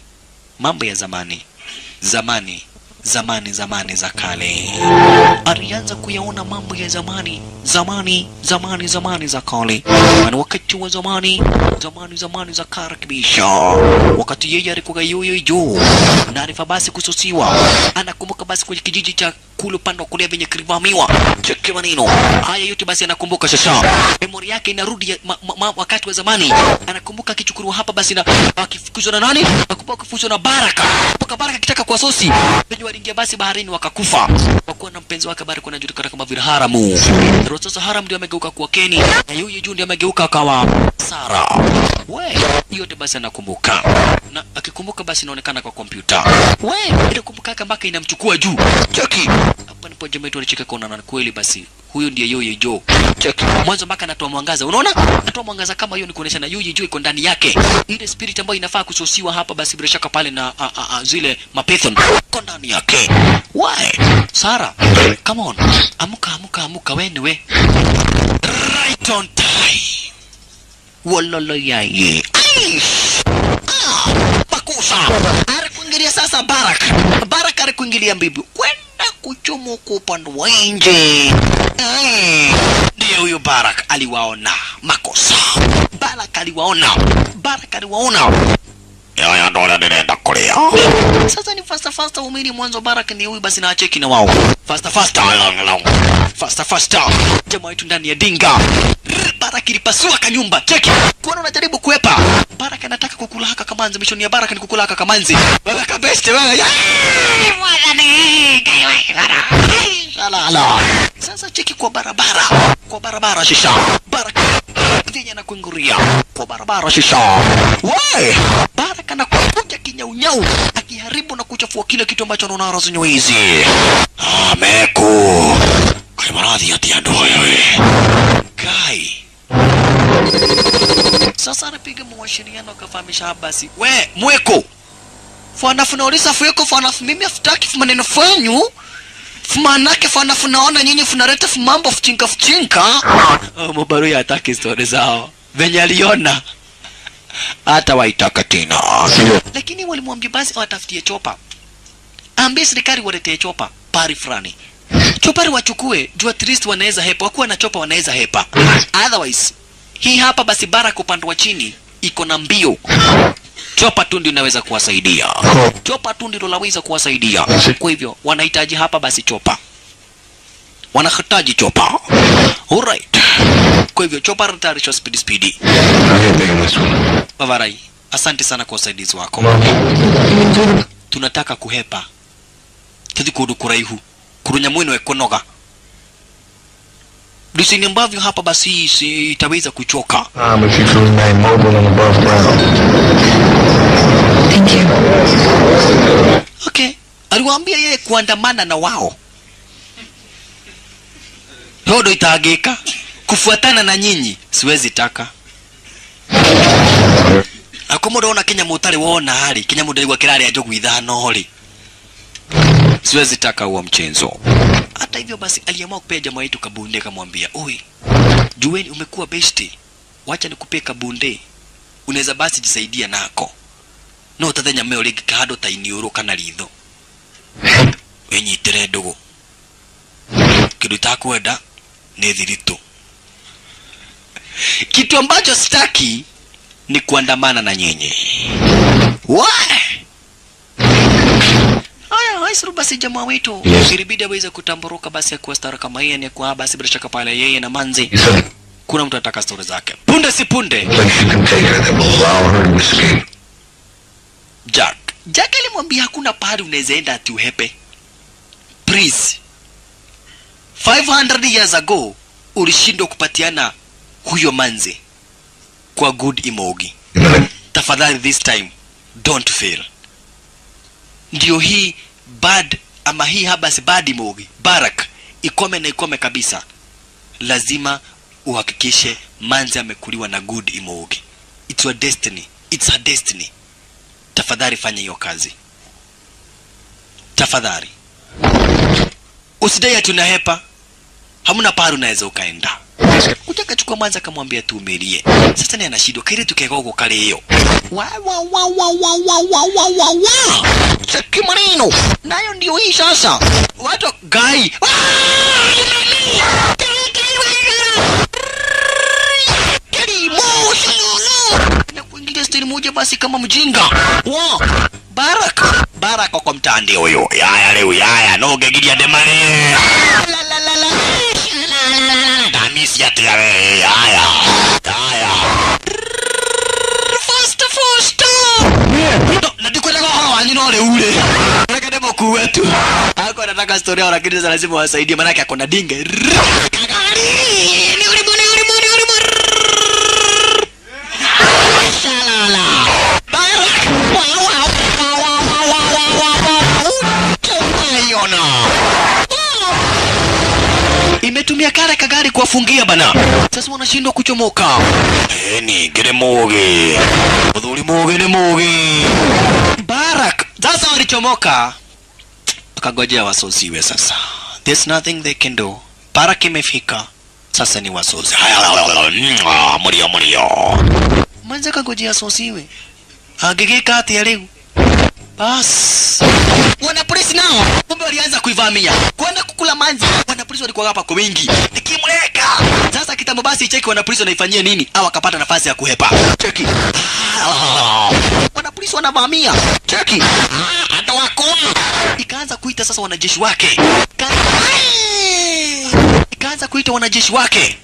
[SPEAKER 1] mambo ya zamani. Zamani zamani zamani za kale. Alianza kuyaona mambo ya zamani zamani zamani zamani za kale. Na wakati wa zamani zamani zamani za karakibisha, wakati yeye alikuwa yoyo juu. Na alifa basi kususiwa. Anakumbuka basi kwenye kijiji cha kule upande wa kulia venye kilivamiwa. Cheke maneno. Haya yote basi anakumbuka sasa. Memori yake inarudi ya, ma, ma, ma, wakati wa zamani. Anakumbuka akichukuliwa hapa basi na akifukuzwa na nani? Nakumbuka akifukuzwa na baraka. Mpaka baraka kitaka kwa sosi. Venye waliingia basi baharini wakakufa. Wakuwa na mpenzi wake bado anajulikana kama vile haramu Rosa Sahara ndio amegeuka kuwa Keni na yuyu juu ndio amegeuka akawa Sara. We, yote basi anakumbuka na akikumbuka basi inaonekana kwa kompyuta. We, ile kumbuka mpaka inamchukua juu. Cheki. Hapa ndipo jamaa yetu alicheka na kweli basi huyu ndiye Yoye Jo. Mwanzo mpaka anatoa mwangaza. Unaona? Anatoa mwangaza kama hiyo ni kuonesha na Yoye Jo iko ndani yake. Ile spirit ambayo inafaa kusosiwa hapa basi bila shaka pale na a, a, a, zile mapethon iko ndani yake. Why? Sara, come on. Amuka, amuka, amuka wewe. Right on time. Wololo yaye. Ah, makosa. Alikuingilia sasa Barak. Barak bibi mbibi. Kwenda kuchomoka upande wa nje. Ndiye huyo Barak aliwaona makosa. Barak aliwaona. Barak aliwaona. Yaya ndo nenda kulia. Sasa ni fasta fasta umini mwanzo baraka ni huyu basi na acheki na wao. Fasta fasta. Fasta fasta. Jamaa wetu ndani ya dinga. baraka Barak ilipasua kanyumba. Cheki. Kuona unajaribu kuepa. baraka kukula haka kamanzi. Mishoni ya baraka ni haka kamanzi. Wewe kabeste wewe. Yai, mwagani. Shalala. Sasa cheki kwa barabara. Kwa barabara shisha. baraka ndinya na kuinguria kwa barabara shisha. We! na anakuja kinyaunyau akiharibu na kuchafua kile kitu ambacho anaona razinyo hizi. Ameku. Kwa maradhi ya tiando wewe. Kai. Sasa anapiga mawasiliano akafahamisha basi. We, mweko. Fanafu nauliza fweko fanafu mimi afutaki fumaneno fanyu. Fumanake fana funaona nyinyi funareta fumambo fuchinka fuchinka. Oh, Mubaruya hataki stori zao. Venye aliona hata waitaka tena. Lakini walimwambia basi watafutie chopa. Ambie serikali waletee chopa pari fulani. Chopari wachukue juu at least wanaweza hepa. Wakuwa na chopa wanaweza hepa. Otherwise hii hapa basi bara upande wa chini iko na mbio. Chopa tu ndio inaweza kuwasaidia. Chopa tu ndio laweza kuwasaidia. Kwa hivyo wanahitaji hapa basi chopa. Wanahitaji chopa. Alright. Kwa hivyo chopa ratayarishwa speed speed.
[SPEAKER 3] I ain't taking this one.
[SPEAKER 1] Bavarai, asante sana kwa usaidizi wako. Tunataka kuhepa. Kundu kuraihu. Kurunya mwino ekonoga. Disini ambavyo hapa basi hii si itaweza kuchoka.
[SPEAKER 3] Um, if you can remain mobile and above ground.
[SPEAKER 6] Thank you.
[SPEAKER 1] Okay. Aliwaambia yeye kuandamana na wao. Yodo itagika. Kufuatana na nyinyi siwezi taka. Akomodo ona Kenya mutari wona hali Kenya mudari wa kirari ajogu jogu ithano holi. Siwezi taka huo mchezo. Hata hivyo basi aliamua kupea jamaa yetu kabunde akamwambia, "Oi, jueni umekuwa besti. Wacha nikupee kabunde. Unaweza basi jisaidia nako." No utathenya meo rĩngĩ kahando ta iniũrũ kana ritho wĩnyitĩre ndũgũ kĩndũ itakwenda nĩ thiritũ kitu ambacho sitaki ni kuandamana na nyenye. Why? Haya haisuru basi jamaa wetu
[SPEAKER 3] Yes.
[SPEAKER 1] ilibidi aweze kutamburuka basi akuwa stara kama yeye ni kwa basi bila shaka pale yeye na manzi
[SPEAKER 3] yes,
[SPEAKER 1] kuna mtu anataka stori zake punde si punde. Jack. Jack alimwambia hakuna pahali unaweza enda ati uhepe. Please. 500 years ago ulishindwa kupatiana huyo manzi kwa good imogi. Tafadhali this time don't fail. Ndio hii bad ama hii habas badi mogi Barak ikome na ikome kabisa. Lazima uhakikishe manzi amekuliwa na good imogi. It's your destiny. It's her destiny tafadhali fanya hiyo kazi tafadhali usidai ati unahepa hamna pahali unaweza ukaenda utakachukua mwanza akamwambia tumilie sasa ni anashindwa wa wa wa wa iyo kimaneno nayo ndio hii sasa. Watu gai ah! na kuingilia stili moja basi kama mjinga. Wow. baraka. Baraka kwa mtandi huyu yaya leu yaya. Nogegilia demani kabisa ya wewe. Haya. Haya. Faster faster. Ndikwenda kwa hawa wanyu no rĩu rĩ. Reke ndĩmũkue tu. Akwa nataka story yao lakini sasa lazima wasaidie maana yake akona dinga. Kagari. Ni ulimu ni ulimu ni ulimu. Salala. Barak. Wow wow wow wow wow wow wow. Tumayona. Imetumia kare kagari kuwafungia bana. Sasa wanashindwa kuchomoka. Eni gere moge. Udhuri moge ni moge. Barak. Sasa walichomoka. Tukangojea wasosiwe sasa. There's nothing they can do. Barak imefika. Sasa ni wasozi. Haya, Mlio mlio. Mwanza kangojea wasosiwe. Agigika ati ya leo. Bas. Wanapolisi nao kumbe walianza kuivamia kwenda kukula manzi. Wana polisi walikuwa hapa kwa wingi, nikimleka sasa kitambo. Basi cheki wana polisi wanaifanyia nini, au akapata nafasi ya kuhepa. Cheki Wanapolisi wana polisi wanavamia, cheki Ah, hata ikaanza kuita sasa wanajeshi wake ikaanza kuita wanajeshi wake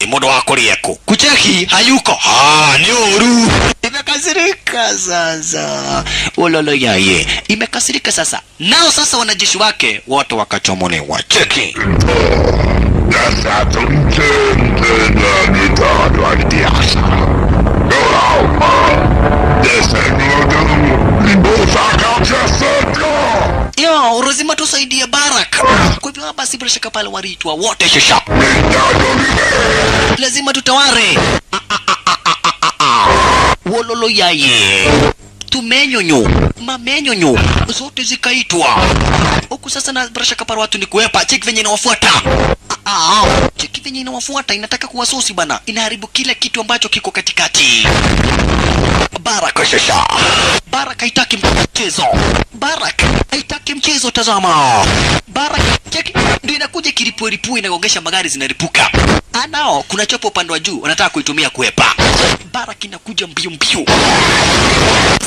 [SPEAKER 1] ni mundu wa kuria ku kucheki hayuko ah ni uru imekasirika sasa. Ulolo yaye imekasirika sasa. Nao sasa wanajeshi wake wote wakachomolewa cheki
[SPEAKER 8] sasa tumtendena nitadwa kiasa Europa, desegno dum, ribosa calcia sotto!
[SPEAKER 1] Yo lazima tusaidie barak kwa hivyo basi bila shaka pale waliitwa wote shesha lazima tutaware. Wololo yaye. Tumenyonyo. Mamenyonyo. Zote zikaitwa. Huku sasa na bila shaka pale watu ni kuepa cheki venye inawafuata Ah, ah, cheki venye inawafuata inataka kuwasusi bana inaharibu kila kitu ambacho kiko katikati Barak shasha. Barak haitaki mchezo. Barak haitaki mchezo, tazama. Barak cheki, ndio inakuja kilipuelipue inagongesha magari zinaripuka. Anao kuna chopo upande wa juu wanataka kuitumia kuepa. Barak inakuja mbio mbio.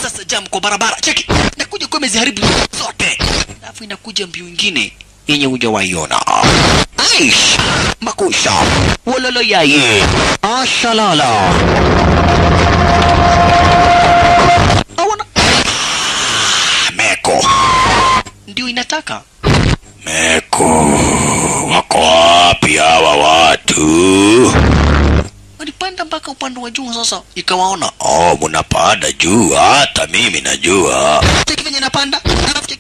[SPEAKER 1] Sasa jam kwa barabara, cheki, inakuja kwa imeziharibu zote, alafu inakuja mbio ingine yenye hujawaiona. Aish, makusha, wololo yaye, ashalala! Awana... meko! Ndio inataka? Meko! Wako wapi hawa watu? Walipanda mpaka upande wa juu sasa ikawaona oh munapanda juu hata mimi najua. Napanda? venye napanda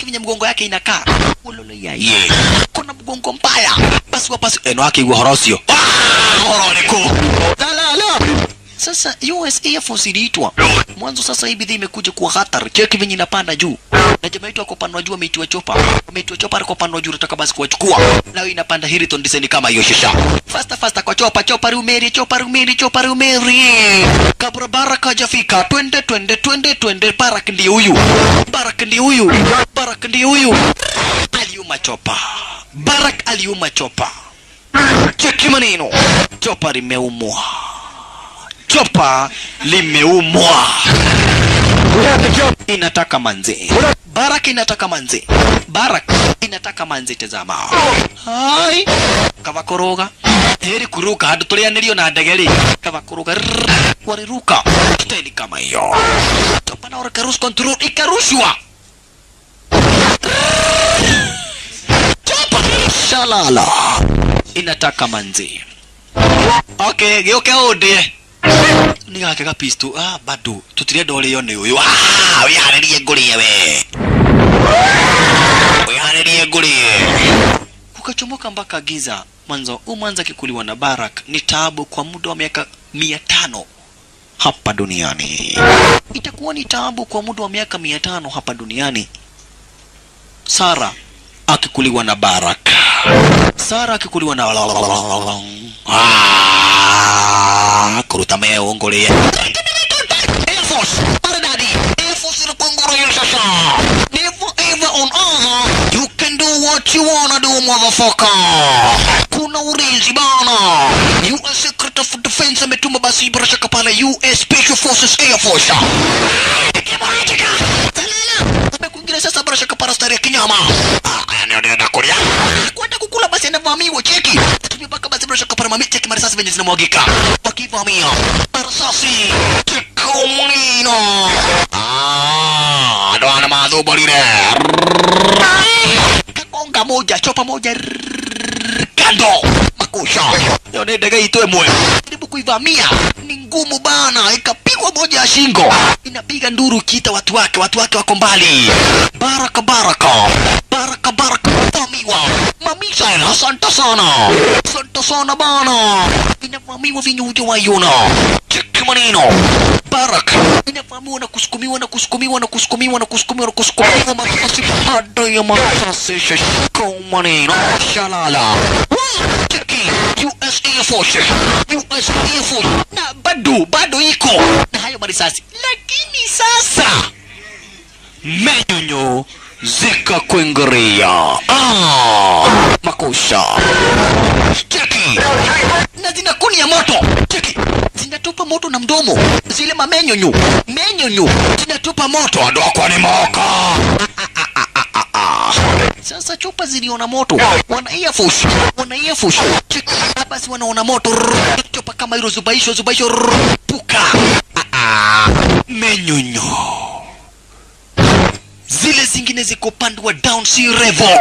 [SPEAKER 1] yake venye mgongo yake inakaa. Uloloya ye. Kuna mgongo mbaya. Basi wapasi eno yake igwo horo ucio ah! horo dalala! Sasa US Air Force iliitwa. Mwanzo, sasa hii bidhaa imekuja kuwa hatari. Cheki venye inapanda juu, na jamaa yetu ako upande juu, ameitiwa chopa, ameitiwa chopa ako upande juu, nataka basi kuwachukua. Leo. Inapanda Hilton design kama hiyo shisha, fasta fasta kwa chopa, chopa rumeri, chopa rumeri, chopa rumeri, kabla baraka hajafika. Twende twende twende twende, Barak ndiye huyu, Barak ndiye huyu, Barak ndiye huyu, aliuma chopa, Barak aliuma chopa. Cheki maneno, chopa limeumwa chopa limeumwa. Inataka manzi barak inataka manzi barak inataka manzi tazama. Hai. Kavakoroga. Heri kuruka. Hadu tulianirio na ndege kavakoroga. Wariruka. Staili kama hiyo. Chopa na cruise control ikarushwa. Chopa. Shalala. Inataka manzi okay gĩũke ũndĩe nä gake pisto ah, bado. Tå tirenda å rä uyu ah, we harä rie ngå rä e we. Wä harä rie ngå rä e kukachomoka mpaka giza mwanzo umanza kikuliwa na barak ni taabu kwa muda wa miaka mia tano. Hapa duniani. Itakuwa ni taabu kwa muda wa miaka mia tano hapa duniani. Sara akikuliwa na baraka sara akikuliwa na kuruta meo ngũrĩe Air Force, maridadi. Air Force inakuwa sasa. Never ever on earth you can do what you wanna do motherfucker. Kuna ulinzi bana. US Secret of Defense ametuma basi bila shaka pale US Special Forces Air Force. Ikimwajika. Amekuingilia sasa bara shaka para stari ya kinyama. Ah, yani ndio kulia. Kwenda kukula basi anavamiwa cheki. Tumia baka basi bara shaka para mami cheki marisasi venye zinamwagika. Wakivamia. Marisasi. Kikumlino. Ah, ndo ana madhubo lile. Kakonga moja, chopa moja. Kando. makusha. Nione ni ndege itwe mwe jaribu kuivamia. Ni ngumu bana ikapigwa moja ya shingo. Inapiga nduru kita watu wake watu wake wako mbali. Baraka baraka baraka baraka vamiwa mamisael asante sana. Asante sana bana. Inavamiwa wa Yona. maneno barak inavamiwa na kusukumiwa na kusukumiwa na kusukumiwa na kusukumiwa na kusukumiwa. Masasi baada ya masasi shashiko maneno shalala. Cheki US Air Force. US Air Force. Na bado bado iko. Na hayo marisasi lakini sasa. Menyonyo zikakuingiria ah, makusha cheki na zina kuni ya moto. Cheki zinatupa moto na mdomo. Zile mamenyonyu menyonyu zinatupa moto. Adokwa ni moka. Sasa chupa ziliona moto. Wanaiafush wana earfush cheki basi wanaona moto. Chupa kama hilo zubaisho zubaisho. Puka. Ah, ah. menyonyo zile zingine ziko upande wa down sea level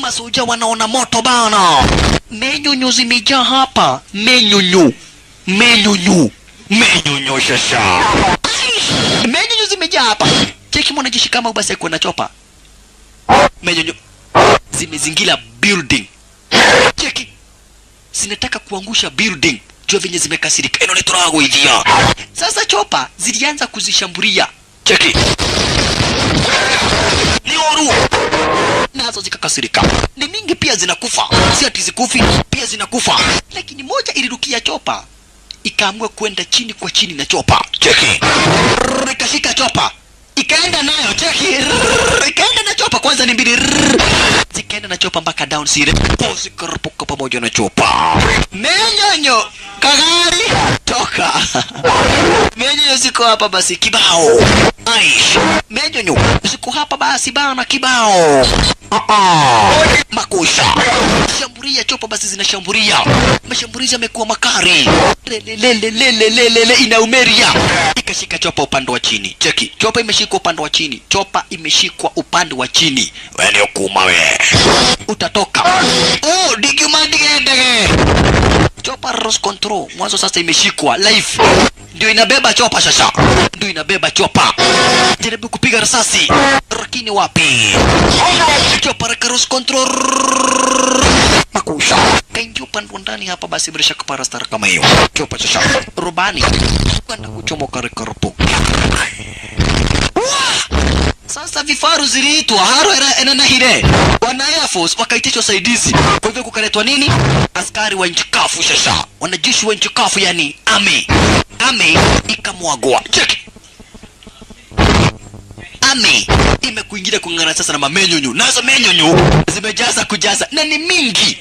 [SPEAKER 1] masoja wanaona moto bana. Menyunyu zimejaa hapa. Menyunyu. Menyunyu. Menyunyu shasha. Menyunyu zimejaa hapa. Cheki mwanajeshi kama basi akuwa na chopa? Menyunyu. Zimezingira building. Cheki. Zinataka kuangusha building. Jua venye zimekasirika. Ino nituragoithia sasa chopa zilianza kuzishambulia cheki. Ni oru nazo zikakasirika. Ni mingi pia zinakufa. Si ati zikufi pia zinakufa. Lakini moja ilirukia chopa. Ikaamua kwenda chini kwa chini na chopa. Cheki. Ikashika chopa ikaenda nayo cheki ikaenda na chopa kwanza ni mbili. Zikaenda na chopa mpaka down sire zikarapuka pamoja na chopa menyonyo kagari. Toka. Menyonyo ziko hapa basi kibao. Aish. Menyonyo ziko hapa basi bana kibao. Makusha. Shamburia chopa basi zinashamburia. Mashambulizi yamekuwa makari lelelelelelele inaumeria ikashika chopa upande wa chini. Cheki chopa imeshikwa upande wa chini. Chopa imeshikwa upande wa chini. Weniokuma we utatoka. Oh, digimandigendege chopa Rose control. Mwanzo sasa imeshikwa. Live ndio inabeba chopa sasa. Ndio inabeba chopa jaribu kupiga risasi. Lakini wapi? Chopa rose control. Makusha. Kaingia upande ndani hapa basi bila shaka para star kama hiyo. Chopa sasa. Rubani. Kwenda kuchomoka reka ropo sasa vifaru ziliitwa haro era enanahire wana air force wakaitishwa saidizi kwa hivyo kukaletwa nini? Askari wa nchi kafu shasha wanajeshi wa nchi kafu yani ame ame ikamwagwa. Cheki ame imekuingia kungana sasa na mamenyonyo. Nazo menyonyo zimejaza kujaza na ni mingi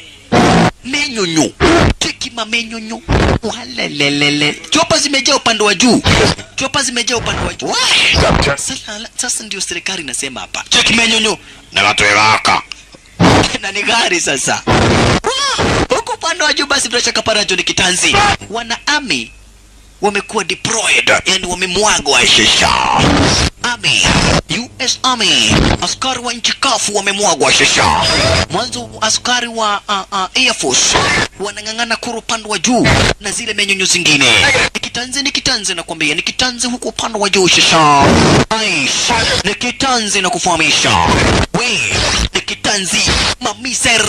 [SPEAKER 1] menyonyo. Kekima mamenyonyo walelelele. Chopa zimejaa upande wa juu. Chopa zimejaa upande wa juu. Sasa, sasa ndio serikali inasema hapa. Cheki menyonyo. Na watu waka na ni gari sasa. Huko huku upande wa juu basi bila shaka parajo ni kitanzi. Wana ami wamekuwa deployed yani wamemwagwa shisha Army, US Army, askari wa nchi kafu wamemwagwa shisha. Mwanzo askari wa uh, uh, Air Force wanang'ang'ana kura upande wa juu na zile menyonyo zingine. Nikitanze nikitanze nakwambia, nikitanze huku upande wa juu shisha. Nikitanze na kufahamisha. We, nikitanzi mamiser,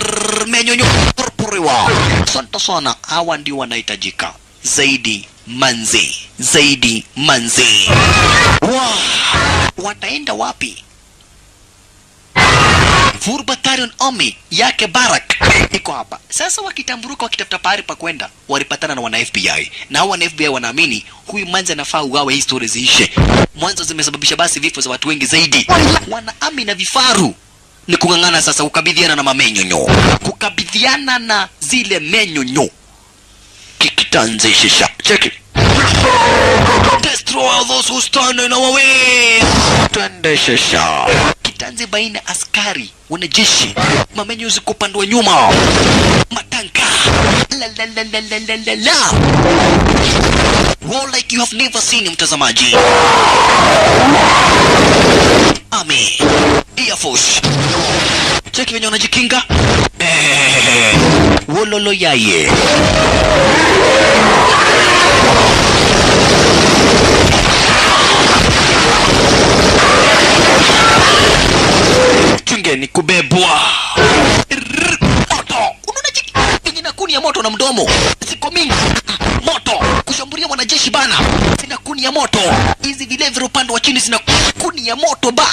[SPEAKER 1] menyonyo, purpuriwa. Asante sana, hawa ndio wanahitajika zaidi manzi zaidi manzi wow. wataenda wapi furbatarion omi yake Barak iko hapa sasa. Wakitamburuka wakitafuta pahali pa kwenda, walipatana na wana FBI na hao wana FBI wanaamini huyu manzi anafaa uawe, hii stori ziishe. Mwanzo zimesababisha basi vifo za watu wengi zaidi. Wanaami na vifaru ni kung'ang'ana sasa, kukabidhiana na mamenyonyo, kukabidhiana na zile menyonyo kikitanzishisha cheki destroy all those who stand in our way twende shesha. Kitanzi baina askari wanajeshi. Mamenyu ziko upande wa nyuma. Matanka. La la la la la la la la. War like you have never seen mtazamaji. Army air force. Cheki wenye wanajikinga? Eh, wololo yaye chungeni kubebwa yenye na kuni ya moto na mdomo. Ziko mingi. Moto. Kushambulia mwanajeshi bana. Zina kuni ya moto. Hizi vilevile upande wa chini zina kuni ya moto ba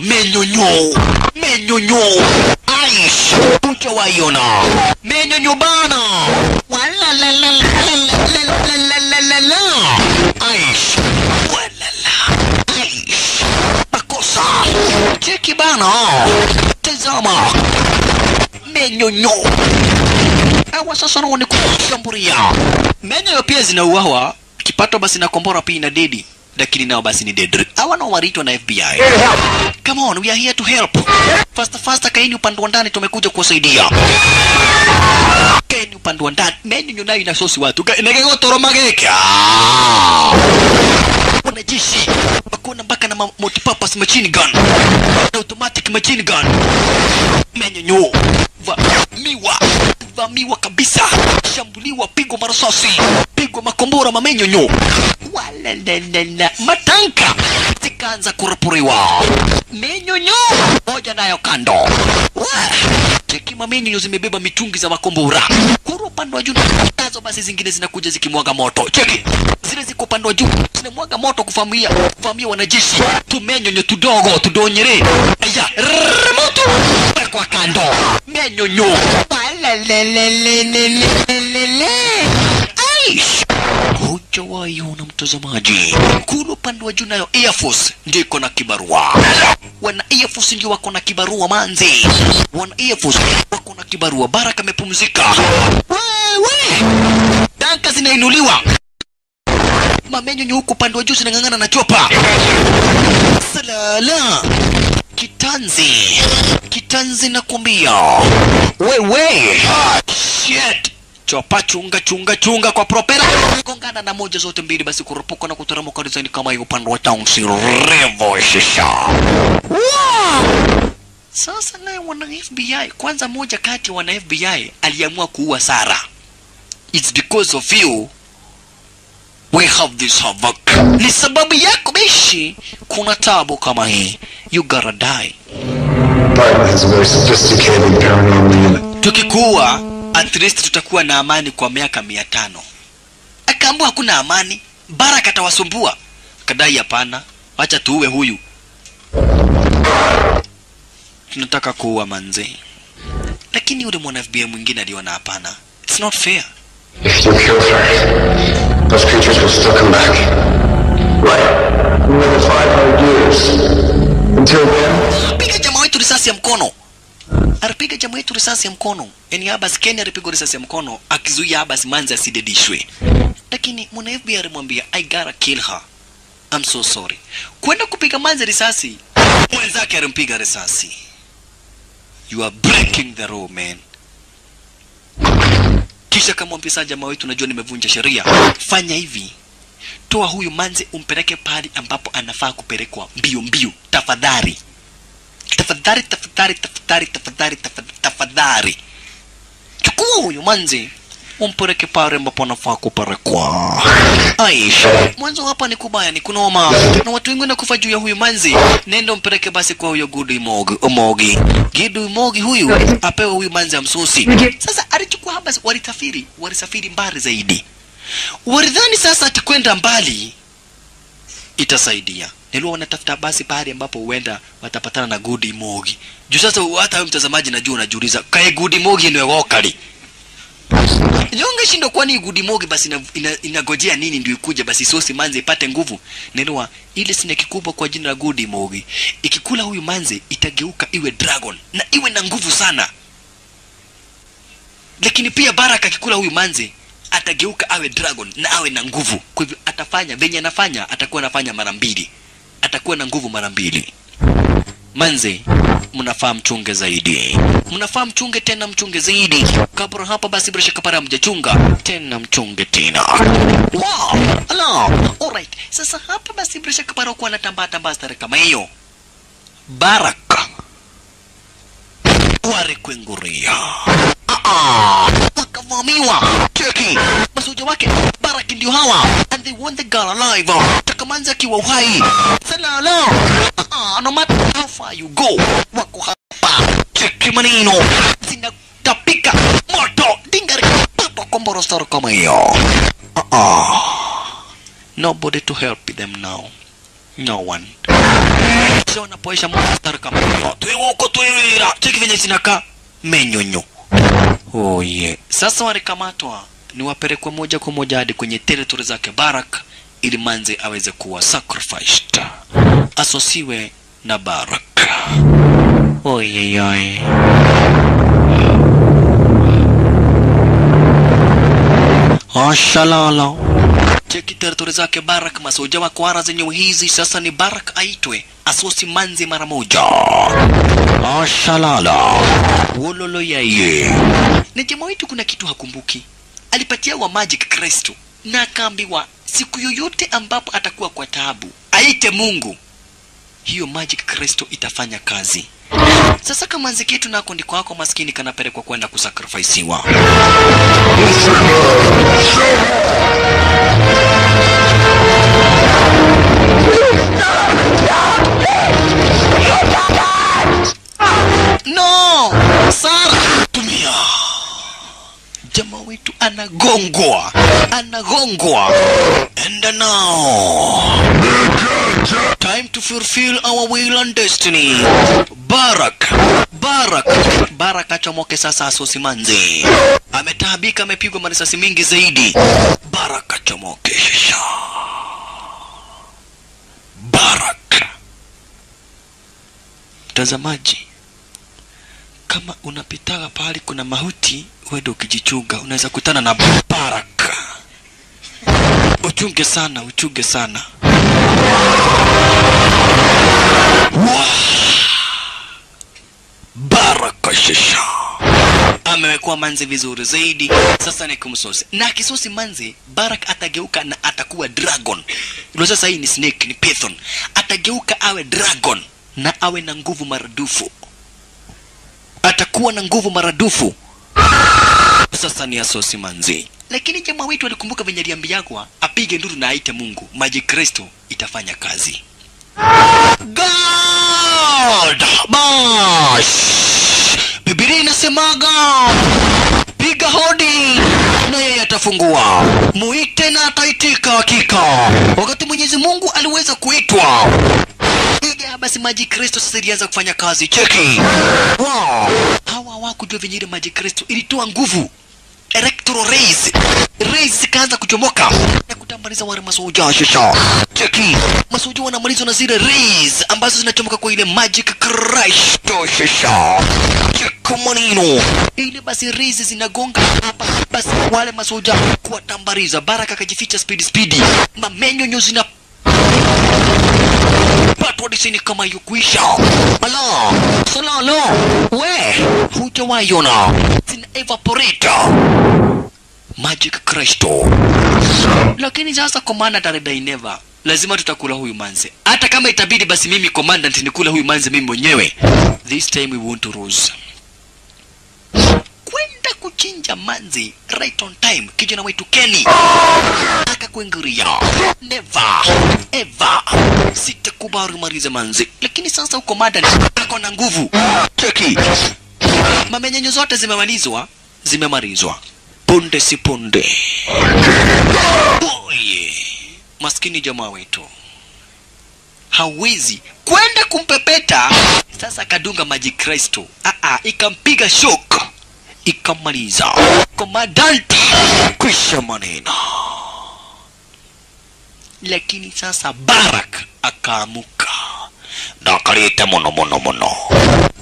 [SPEAKER 1] mkiwa menyonyo menyonyo aish. Mtawaiona menyonyo bana. Aish. Aish. Makosa. Cheki bana. Tazama. Menyonyo sasa pia zinauawa kipato basi na kombora pia lakini nao basi ni dead hawa nao waliitwa na FBI come on we are here to help. Faster faster kaini upande wa ndani tumekuja kuwasaidia. Kaini upande wa ndani. Menyo nayo inasosi watu. Negegotoro mageke. Ah! Wanajeshi wakuna mpaka na multipurpose machine gun. Na automatic machine gun. Menyonyo. Vamiwa. Vamiwa kabisa. Shambuliwa pigwa marasasi pigwa makombora mamenyonyo. Walalala matanka zikaanza kurupuriwa. Minyunyu moja nayo kando. Wa! cheki mamenyonyo zimebeba mitungi za makombora. Kuru upande wa juu nazo basi zingine zinakuja zikimwaga moto. Cheki! Zile ziko upande wa juu zinamwaga moto kuvamia kuvamia wanajeshi. Tumenyonyo tudogo tudonyere. Aya moto! Kwa kando. Menyonyo! Hujawaiona mtazamaji. Kulu upande wa juu nayo air force ndio iko na kibarua. Wana air force ndio wako na kibarua manzi. Wana air force wako na kibarua. Baraka amepumzika. Wewe tanka zinainuliwa. Mamenyonyo huku upande wa juu zinang'ang'ana na chopa. Salala. Kitanzi. Kitanzi nakwambia. Wewe. Shit chopa chunga chunga chunga kwa propela gongana na moja zote mbili basi kurupuka na kuteremka design kama hiyo upande wa townsi revo shisha Wow! sasa naye wana FBI kwanza moja kati wana FBI aliamua kuua Sara it's because of you we have this havoc. Ni sababu yako bishi kuna tabu kama hii. You gotta die.
[SPEAKER 3] Barton has a very sophisticated paranormal
[SPEAKER 1] tukikuwa at least tutakuwa na amani kwa miaka mia tano. Akaambua hakuna amani baraka atawasumbua. Kadai hapana wacha tuue huyu. Tunataka kuua manze. Lakini yule mwana FBI mwingine aliona hapana. It's not fair.
[SPEAKER 3] If you kill her, those creatures will still come back. Right. Another 500 years. Until then,
[SPEAKER 1] piga jamaa wetu risasi ya mkono alipiga jamaa yetu risasi ya mkono. Yani Abbas ken alipigwa risasi ya mkono akizuia Abbas manzi asidedishwe lakini mwana fbi alimwambia i gotta kill her. I'm so sorry. Kwenda kupiga manzi risasi mwenzake alimpiga risasi. You are breaking the law man. Kisha kamwambia saa jamaa wetu najua nimevunja sheria. Fanya hivi. Toa huyu manzi umpeleke pahali ambapo anafaa kupelekwa mbio mbio. Tafadhali tafadhali tafadhali tafadhali tafadhali tafadhali chukua huyu manzi umpeleke pale ambapo anafaa kupelekwa. Aisha mwanzo hapa ni kubaya ni kunoma. Na watu wengine kufa juu ya huyu manzi nenda umpeleke basi kwa huyo gudu Mogi, Mogi. gidu imogi huyu apewe huyu manzi amsusi. Sasa alichukua haba walitafiri walisafiri mbali zaidi. Walidhani sasa atikwenda mbali itasaidia nilikuwa wanatafuta basi pahali ambapo huenda watapatana na Gudi Mogi. Juu sasa hata wewe mtazamaji najua unajiuliza kae Gudi Mogi ni wokali. Nyonge shindo kwani Gudi Mogi basi inagojea ina- ina- nini ndio ikuje basi sosi manze ipate nguvu. Nelewa ile snake kubwa kwa jina la Gudi Mogi. Ikikula huyu manze itageuka iwe dragon na iwe na nguvu sana. Lakini pia Baraka akikula huyu manze atageuka awe dragon na awe na nguvu. Kwa hivyo atafanya venye anafanya atakuwa anafanya mara mbili. Atakuwa na nguvu mara mbili. Manze, mnafaa mchunge zaidi, mnafaa mchunge tena, mchunge zaidi. Kabla hapa basi, bila shaka mjachunga tena, mchunge tena. Wow, ala, alright. Sasa hapa basi, bila shaka para kuwa anatambaa tambaa stare kama hiyo. Baraka walikwenguria Ah, wakavamiwa cheki masuja wake baraki ndio hawa they want the girl alive Takamanza kiwa uhai. Salala Ah, no matter how far you go wako hapa. Cheki maneno zinatapika moto. Dingari. Papa komborostoro kama hiyo. Ah, nobody to help them now. No one. Sio napoisha star kama hiyo. Tuiwoko tuiwira cheki venye zinakaa menyonyo. Oh yeah. sasa walikamatwa ni wapelekwe moja kwa moja hadi kwenye territory zake barak ili manze aweze kuwa sacrificed. Asosiwe na barak. Oyeyoi ashalala. Cheki territory zake barak masoja wa kwara zenye uhizi sasa ni barak aitwe asosi manzi mara moja. Ashalala. Wololo yeye Ni jamaa wetu kuna kitu hakumbuki alipatia wa magic kristo na akaambiwa siku yoyote ambapo atakuwa kwa taabu aite mungu. Hiyo magic kristo itafanya kazi. Sasa kama ketu nako ndiko wako maskini kanapelekwa kwenda kusakrifaisiwa no! Sara tumia jamaa wetu anagongwa anagongwa. And now time to fulfill our will and destiny. Barak barak barak achomoke sasa asosimanzi ametaabika amepigwa marisasi mingi zaidi. Barak achomoke shisha barak. Mtazamaji kama unapitaga pahali kuna mahuti uende ukijichunga. Unaweza kutana na baraka. Uchunge sana uchunge sana. Baraka shisha amewekwa manzi vizuri zaidi. Sasa ni kumsosi. Na kisosi manzi barak atageuka na atakuwa dragon. Ilo sasa hii ni snake ni python. Atageuka awe dragon na awe na nguvu maradufu atakuwa na nguvu maradufu sasa ni asosi manzi lakini jamaa wetu alikumbuka venye aliambiagwa apige nduru na aite mungu maji kristo itafanya kazi God! Bash! Biblia inasemaga piga hodi na yeye atafungua, muite na ataitika hakika. Wakati Mwenyezi Mungu aliweza kuitwa piga, basi maji Kristo sasa ilianza kufanya kazi. Cheki. Hawa hawakujua venye ile maji Kristo ilitoa nguvu. Electro rays rays zikaanza kuchomoka. Na kutambaniza wale masoja shisha cheki. Masoja wanamalizwa na zile rays ambazo zinachomoka kwa ile magic kristo shisha cheki manino ile basi rizi zinagonga hapa. Basi wale masoja kuwatambariza baraka akajificha speed speed. Mamenyonyo zina patwa disini kama yukuisha. kuisha. Ala salalo we hujawaiona zina evaporate. Magic kristo lakini sasa komanda Darida Ineva lazima tutakula huyu manze. Hata kama itabidi basi mimi commandant nikula huyu manze mimi mwenyewe. This time we want to lose kwenda kuchinja manzi right on time kijana wetu Kenny. Akakuingiria never ever. Sitakubali marize manzi. Lakini sasa uko madani ako na nguvu. Cheki. Mamenyenyo zote zimemalizwa zimemalizwa. Punde si punde. Oye. maskini jamaa wetu. Hawezi kwenda kumpepeta. Sasa akadunga maji kristo. Aa, ikampiga shok ikamaliza. Komandanti kwisha maneno. Lakini sasa barak akaamuka na akariite muno muno muno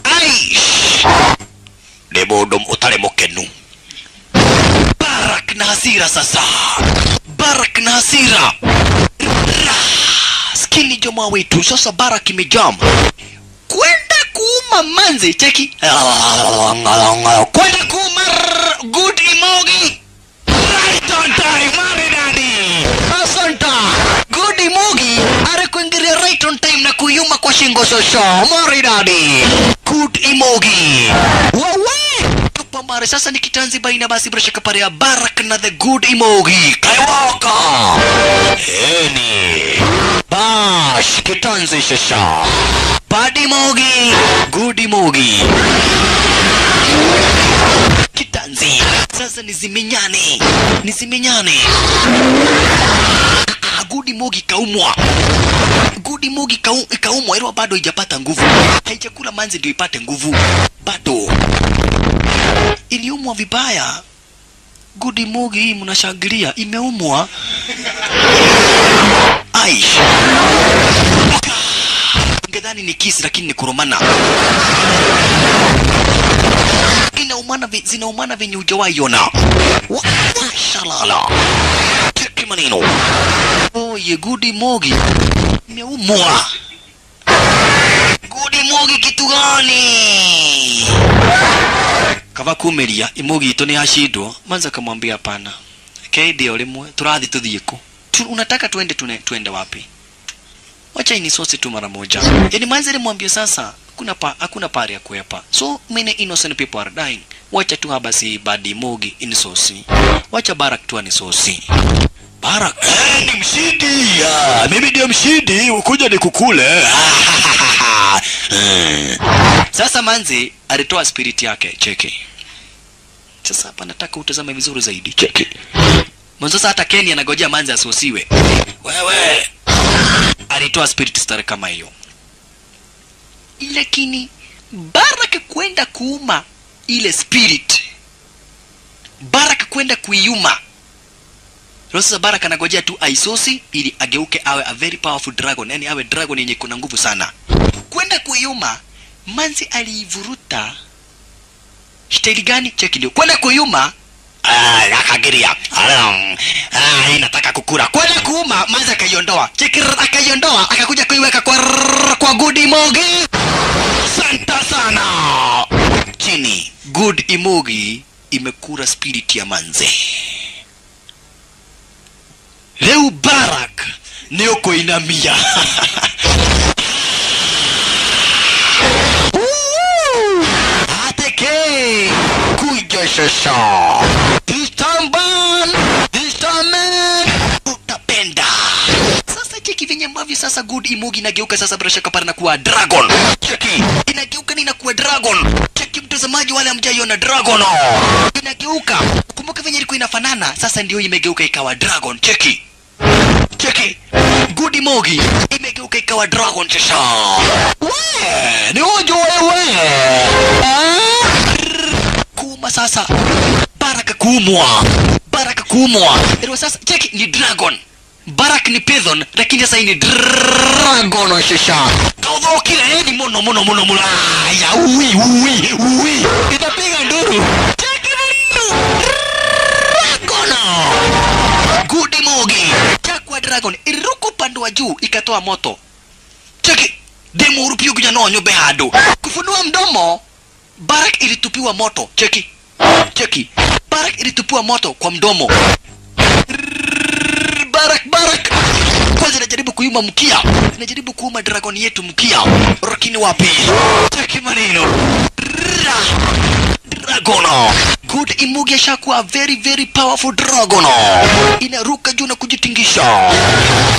[SPEAKER 1] aish! Ni mundu utari mukenu barak na hasira sasa. Barak na hasira. Skini jamaa wetu sasa barak imejama kwenda kuuma manzi cheki. Kwenda kuuma good imogi right on time maridadi asanta good imogi arikuingiria right right on time na kuyuma kwa shingo shosho maridadi good imogi wawe tupambare sasa ni kitanzi baina basi bila shaka pale ya barak na the good imogi kaiwaka. Eni bash kitanzi shasha bad imogi good imogi kitanzi. Sasa niziminyane niziminyane Ah, gudi mogi kaumwa. Gudi mogi kaumwa ilo bado haijapata nguvu. Haijakula manzi ndio ipate nguvu. Bado iliumwa vibaya. Gudi mugi hii mnashangilia imeumwa. Ai. Ngedhani ni kisi lakini ni kurumana. Inaumana zinaumana venye hujawaiona ona shalala cheki maneno. Oye gudi mogi imeumwa. Gudi mogi kitu gani kava kumeria imugi itu ni yashindwo manza akamwambia hapana. Keithio limwe turathi tuthie ku tu, unataka tuende tune, tuende wapi? Wacha inisosi tu mara moja. Yani manza limwambia sasa kuna pa, hakuna pari ya kuepa. So many innocent people are dying. Wacha tu habasi badi mogi inisosi wacha barak tu anisosi barak eh, ni mshindi. Ah, mimi ndio mshindi. Ukuja nikukule Eh. sasa manzi alitoa spirit yake cheki. Sasa hapa nataka utazame vizuri zaidi cheki. Mwanzo sasa hata Kenya anagojea manzi asosiwe wewe! Alitoa spirit star kama hiyo. Lakini Baraka kwenda kuuma ile spirit. Baraka kwenda kuiuma sasa Baraka anagojea tu aisosi ili ageuke awe a very powerful dragon, yani awe dragon yenye kuna nguvu sana. Kwenda kuyuma, Manzi aliivuruta. Staili gani? Cheki ndio. Kwenda kuyuma Ah, akagiria. Alam. ah, inataka kukura kwenda kuuma Manzi akaiondoa. Cheki akaiondoa akakuja kuiweka kwa kwa good imogi santa sana. Chini. Good imogi imekura spirit ya manze rĩu barak nĩ ũkũinamia ateke kujoshosho this time ban this time man utapenda. Sasa cheki venye ambavyo sasa good imugi inageuka sasa bila shaka pale na kuwa dragon. Cheki inageuka ni inakuwa dragon? Cheki mtazamaji wale amjaiona dragon. Inageuka. Kumbuka venye ilikuwa inafanana sasa ndio imegeuka ikawa dragon. Cheki cheki good mogi imegeuka ikawa dragon sasa we ni ujo wewe. Kuma rrr, sasa. Baraka kumwa. baraka kumwa. Ilo sasa cheki ni dragon. Barak ni python lakini sasa ni dragon Kaudho kaudhokire ni muno muno muno muno aya ui ui ui. Itapiga nduru. Cheki maneno dragon. Good mogi chakwa dragon. Iliruka upande wa juu ikatoa moto. Cheki demu urupio kuja no nyumbe hado kufunua mdomo barak ilitupiwa moto. Cheki cheki barak ilitupiwa moto kwa mdomo. Barak barak. Kwanza inajaribu kuuma mkia. Inajaribu kuuma dragon yetu mkia. Lakini wapi? Cheki maneno. Dragono good imugi ashakuwa very very powerful dragon. inaruka juu na kujitingisha.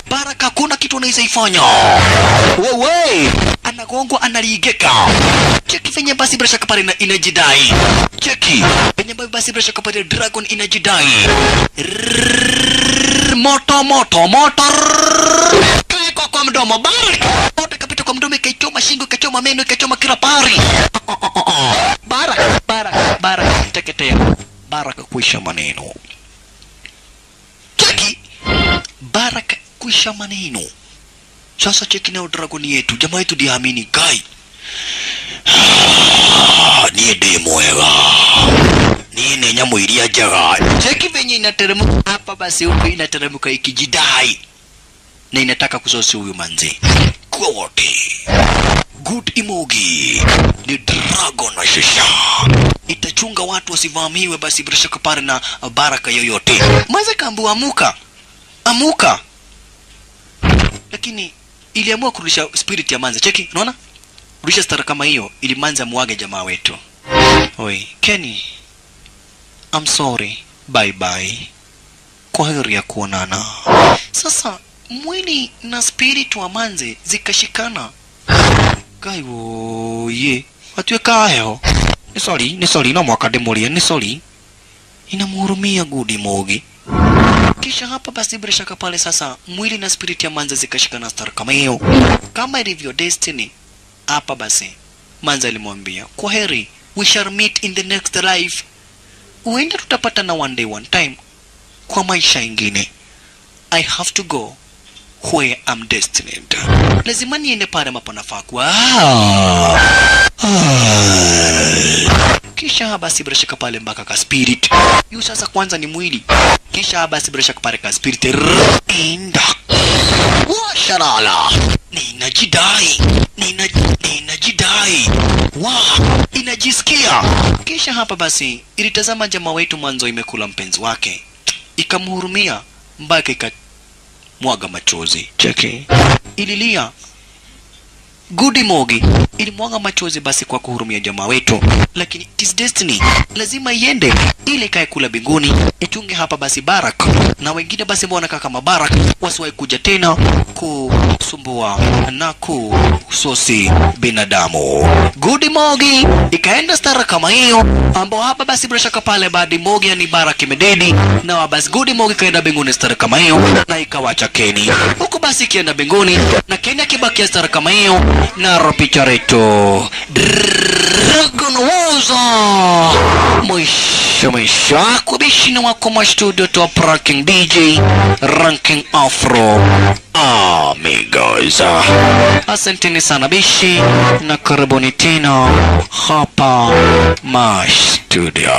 [SPEAKER 1] Baraka hakuna kitu anaweza ifanya. Wewe anagongwa analiigeka. cheki venye basi bila shaka pale ina- inajidai. Cheki venye basi bila shaka pale dragon inajidai. Moto moto moto Kaekwa kwa mdomo. Bari! Moto ikapita kwa mdomo ikaichoma shingo ikachoma meno ikachoma kila pari bara bara bara teketea. Baraka kuisha maneno. Cheki! Baraka kuisha maneno. Sasa cheki nayo dragoni yetu. Jamaa yetu diamini gai. Niä ndä mwega. Niä nä nyamå iria njega. Cheki venye inateremka. Hapa basi huku inateremka ikijidai na inataka kusosi huyu manzi. Kwa good imogi ni dragon shisha. Itachunga watu wasivamiwe basi bila shaka pale na baraka yoyote. Mwanza kaambiwa amuka. Amuka. Lakini iliamua kurudisha spirit ya manza cheki unaona? Rudisha stara kama hiyo ili manza muage jamaa wetu. Oi kenny. I'm sorry. Bye bye kwa heri ya kuonana. Sasa mwili na spirit wa manze zikashikana. Gai woye atuĩkaheho nĩ sorry nĩ sorry no mwaka ndĩmũrie nĩ sorry inamhurumia gudi mogi kisha hapa basi bila shaka pale sasa mwili na spirit ya manza zikashikana star kama hiyo. Kama ilivyo destiny hapa basi manza alimwambia kwa heri we shall meet in the next life. Huenda tutapata na one day one time kwa maisha ingine. I have to go where I'm destined. Lazima niende pale ambapo nafaa kuwa. Kisha basi bila shaka pale mpaka ka spirit. Yu sasa kwanza ni mwili. Kisha basi bila shaka pale ka spirit. Enda. Washalala ninajidai. Nina ninajidai. Wa inajisikia kisha hapa basi ilitazama jamaa wetu mwanzo imekula mpenzi wake. Ikamhurumia mpaka ikamwaga machozi. Cheki. Ililia Gudi Mogi. Ilimwaga machozi basi kwa kuhurumia jamaa wetu, lakini it is destiny, lazima iende. Ili kae kula binguni. Itunge hapa basi Barak. Na wengine basi ambao wanakaa kama Barak wasiwahi kuja tena kusumbua na kusosi binadamu. Gudi Mogi. Ikaenda stara kama hiyo, ambao hapa basi bila shaka pale badi Mogi ni Barak imededi. Na basi Gudi Mogi kaenda binguni stara kama hiyo. Na ikawacha Keni huku basi ikienda binguni. Na Keni akibakia stara kama hiyo na picha letu Dragon Waza mwisho mwisho akubishina wako mastudio top ranking DJ ranking afro. Amigos asanteni sana bishi. Na karibuni tena hapa ma studio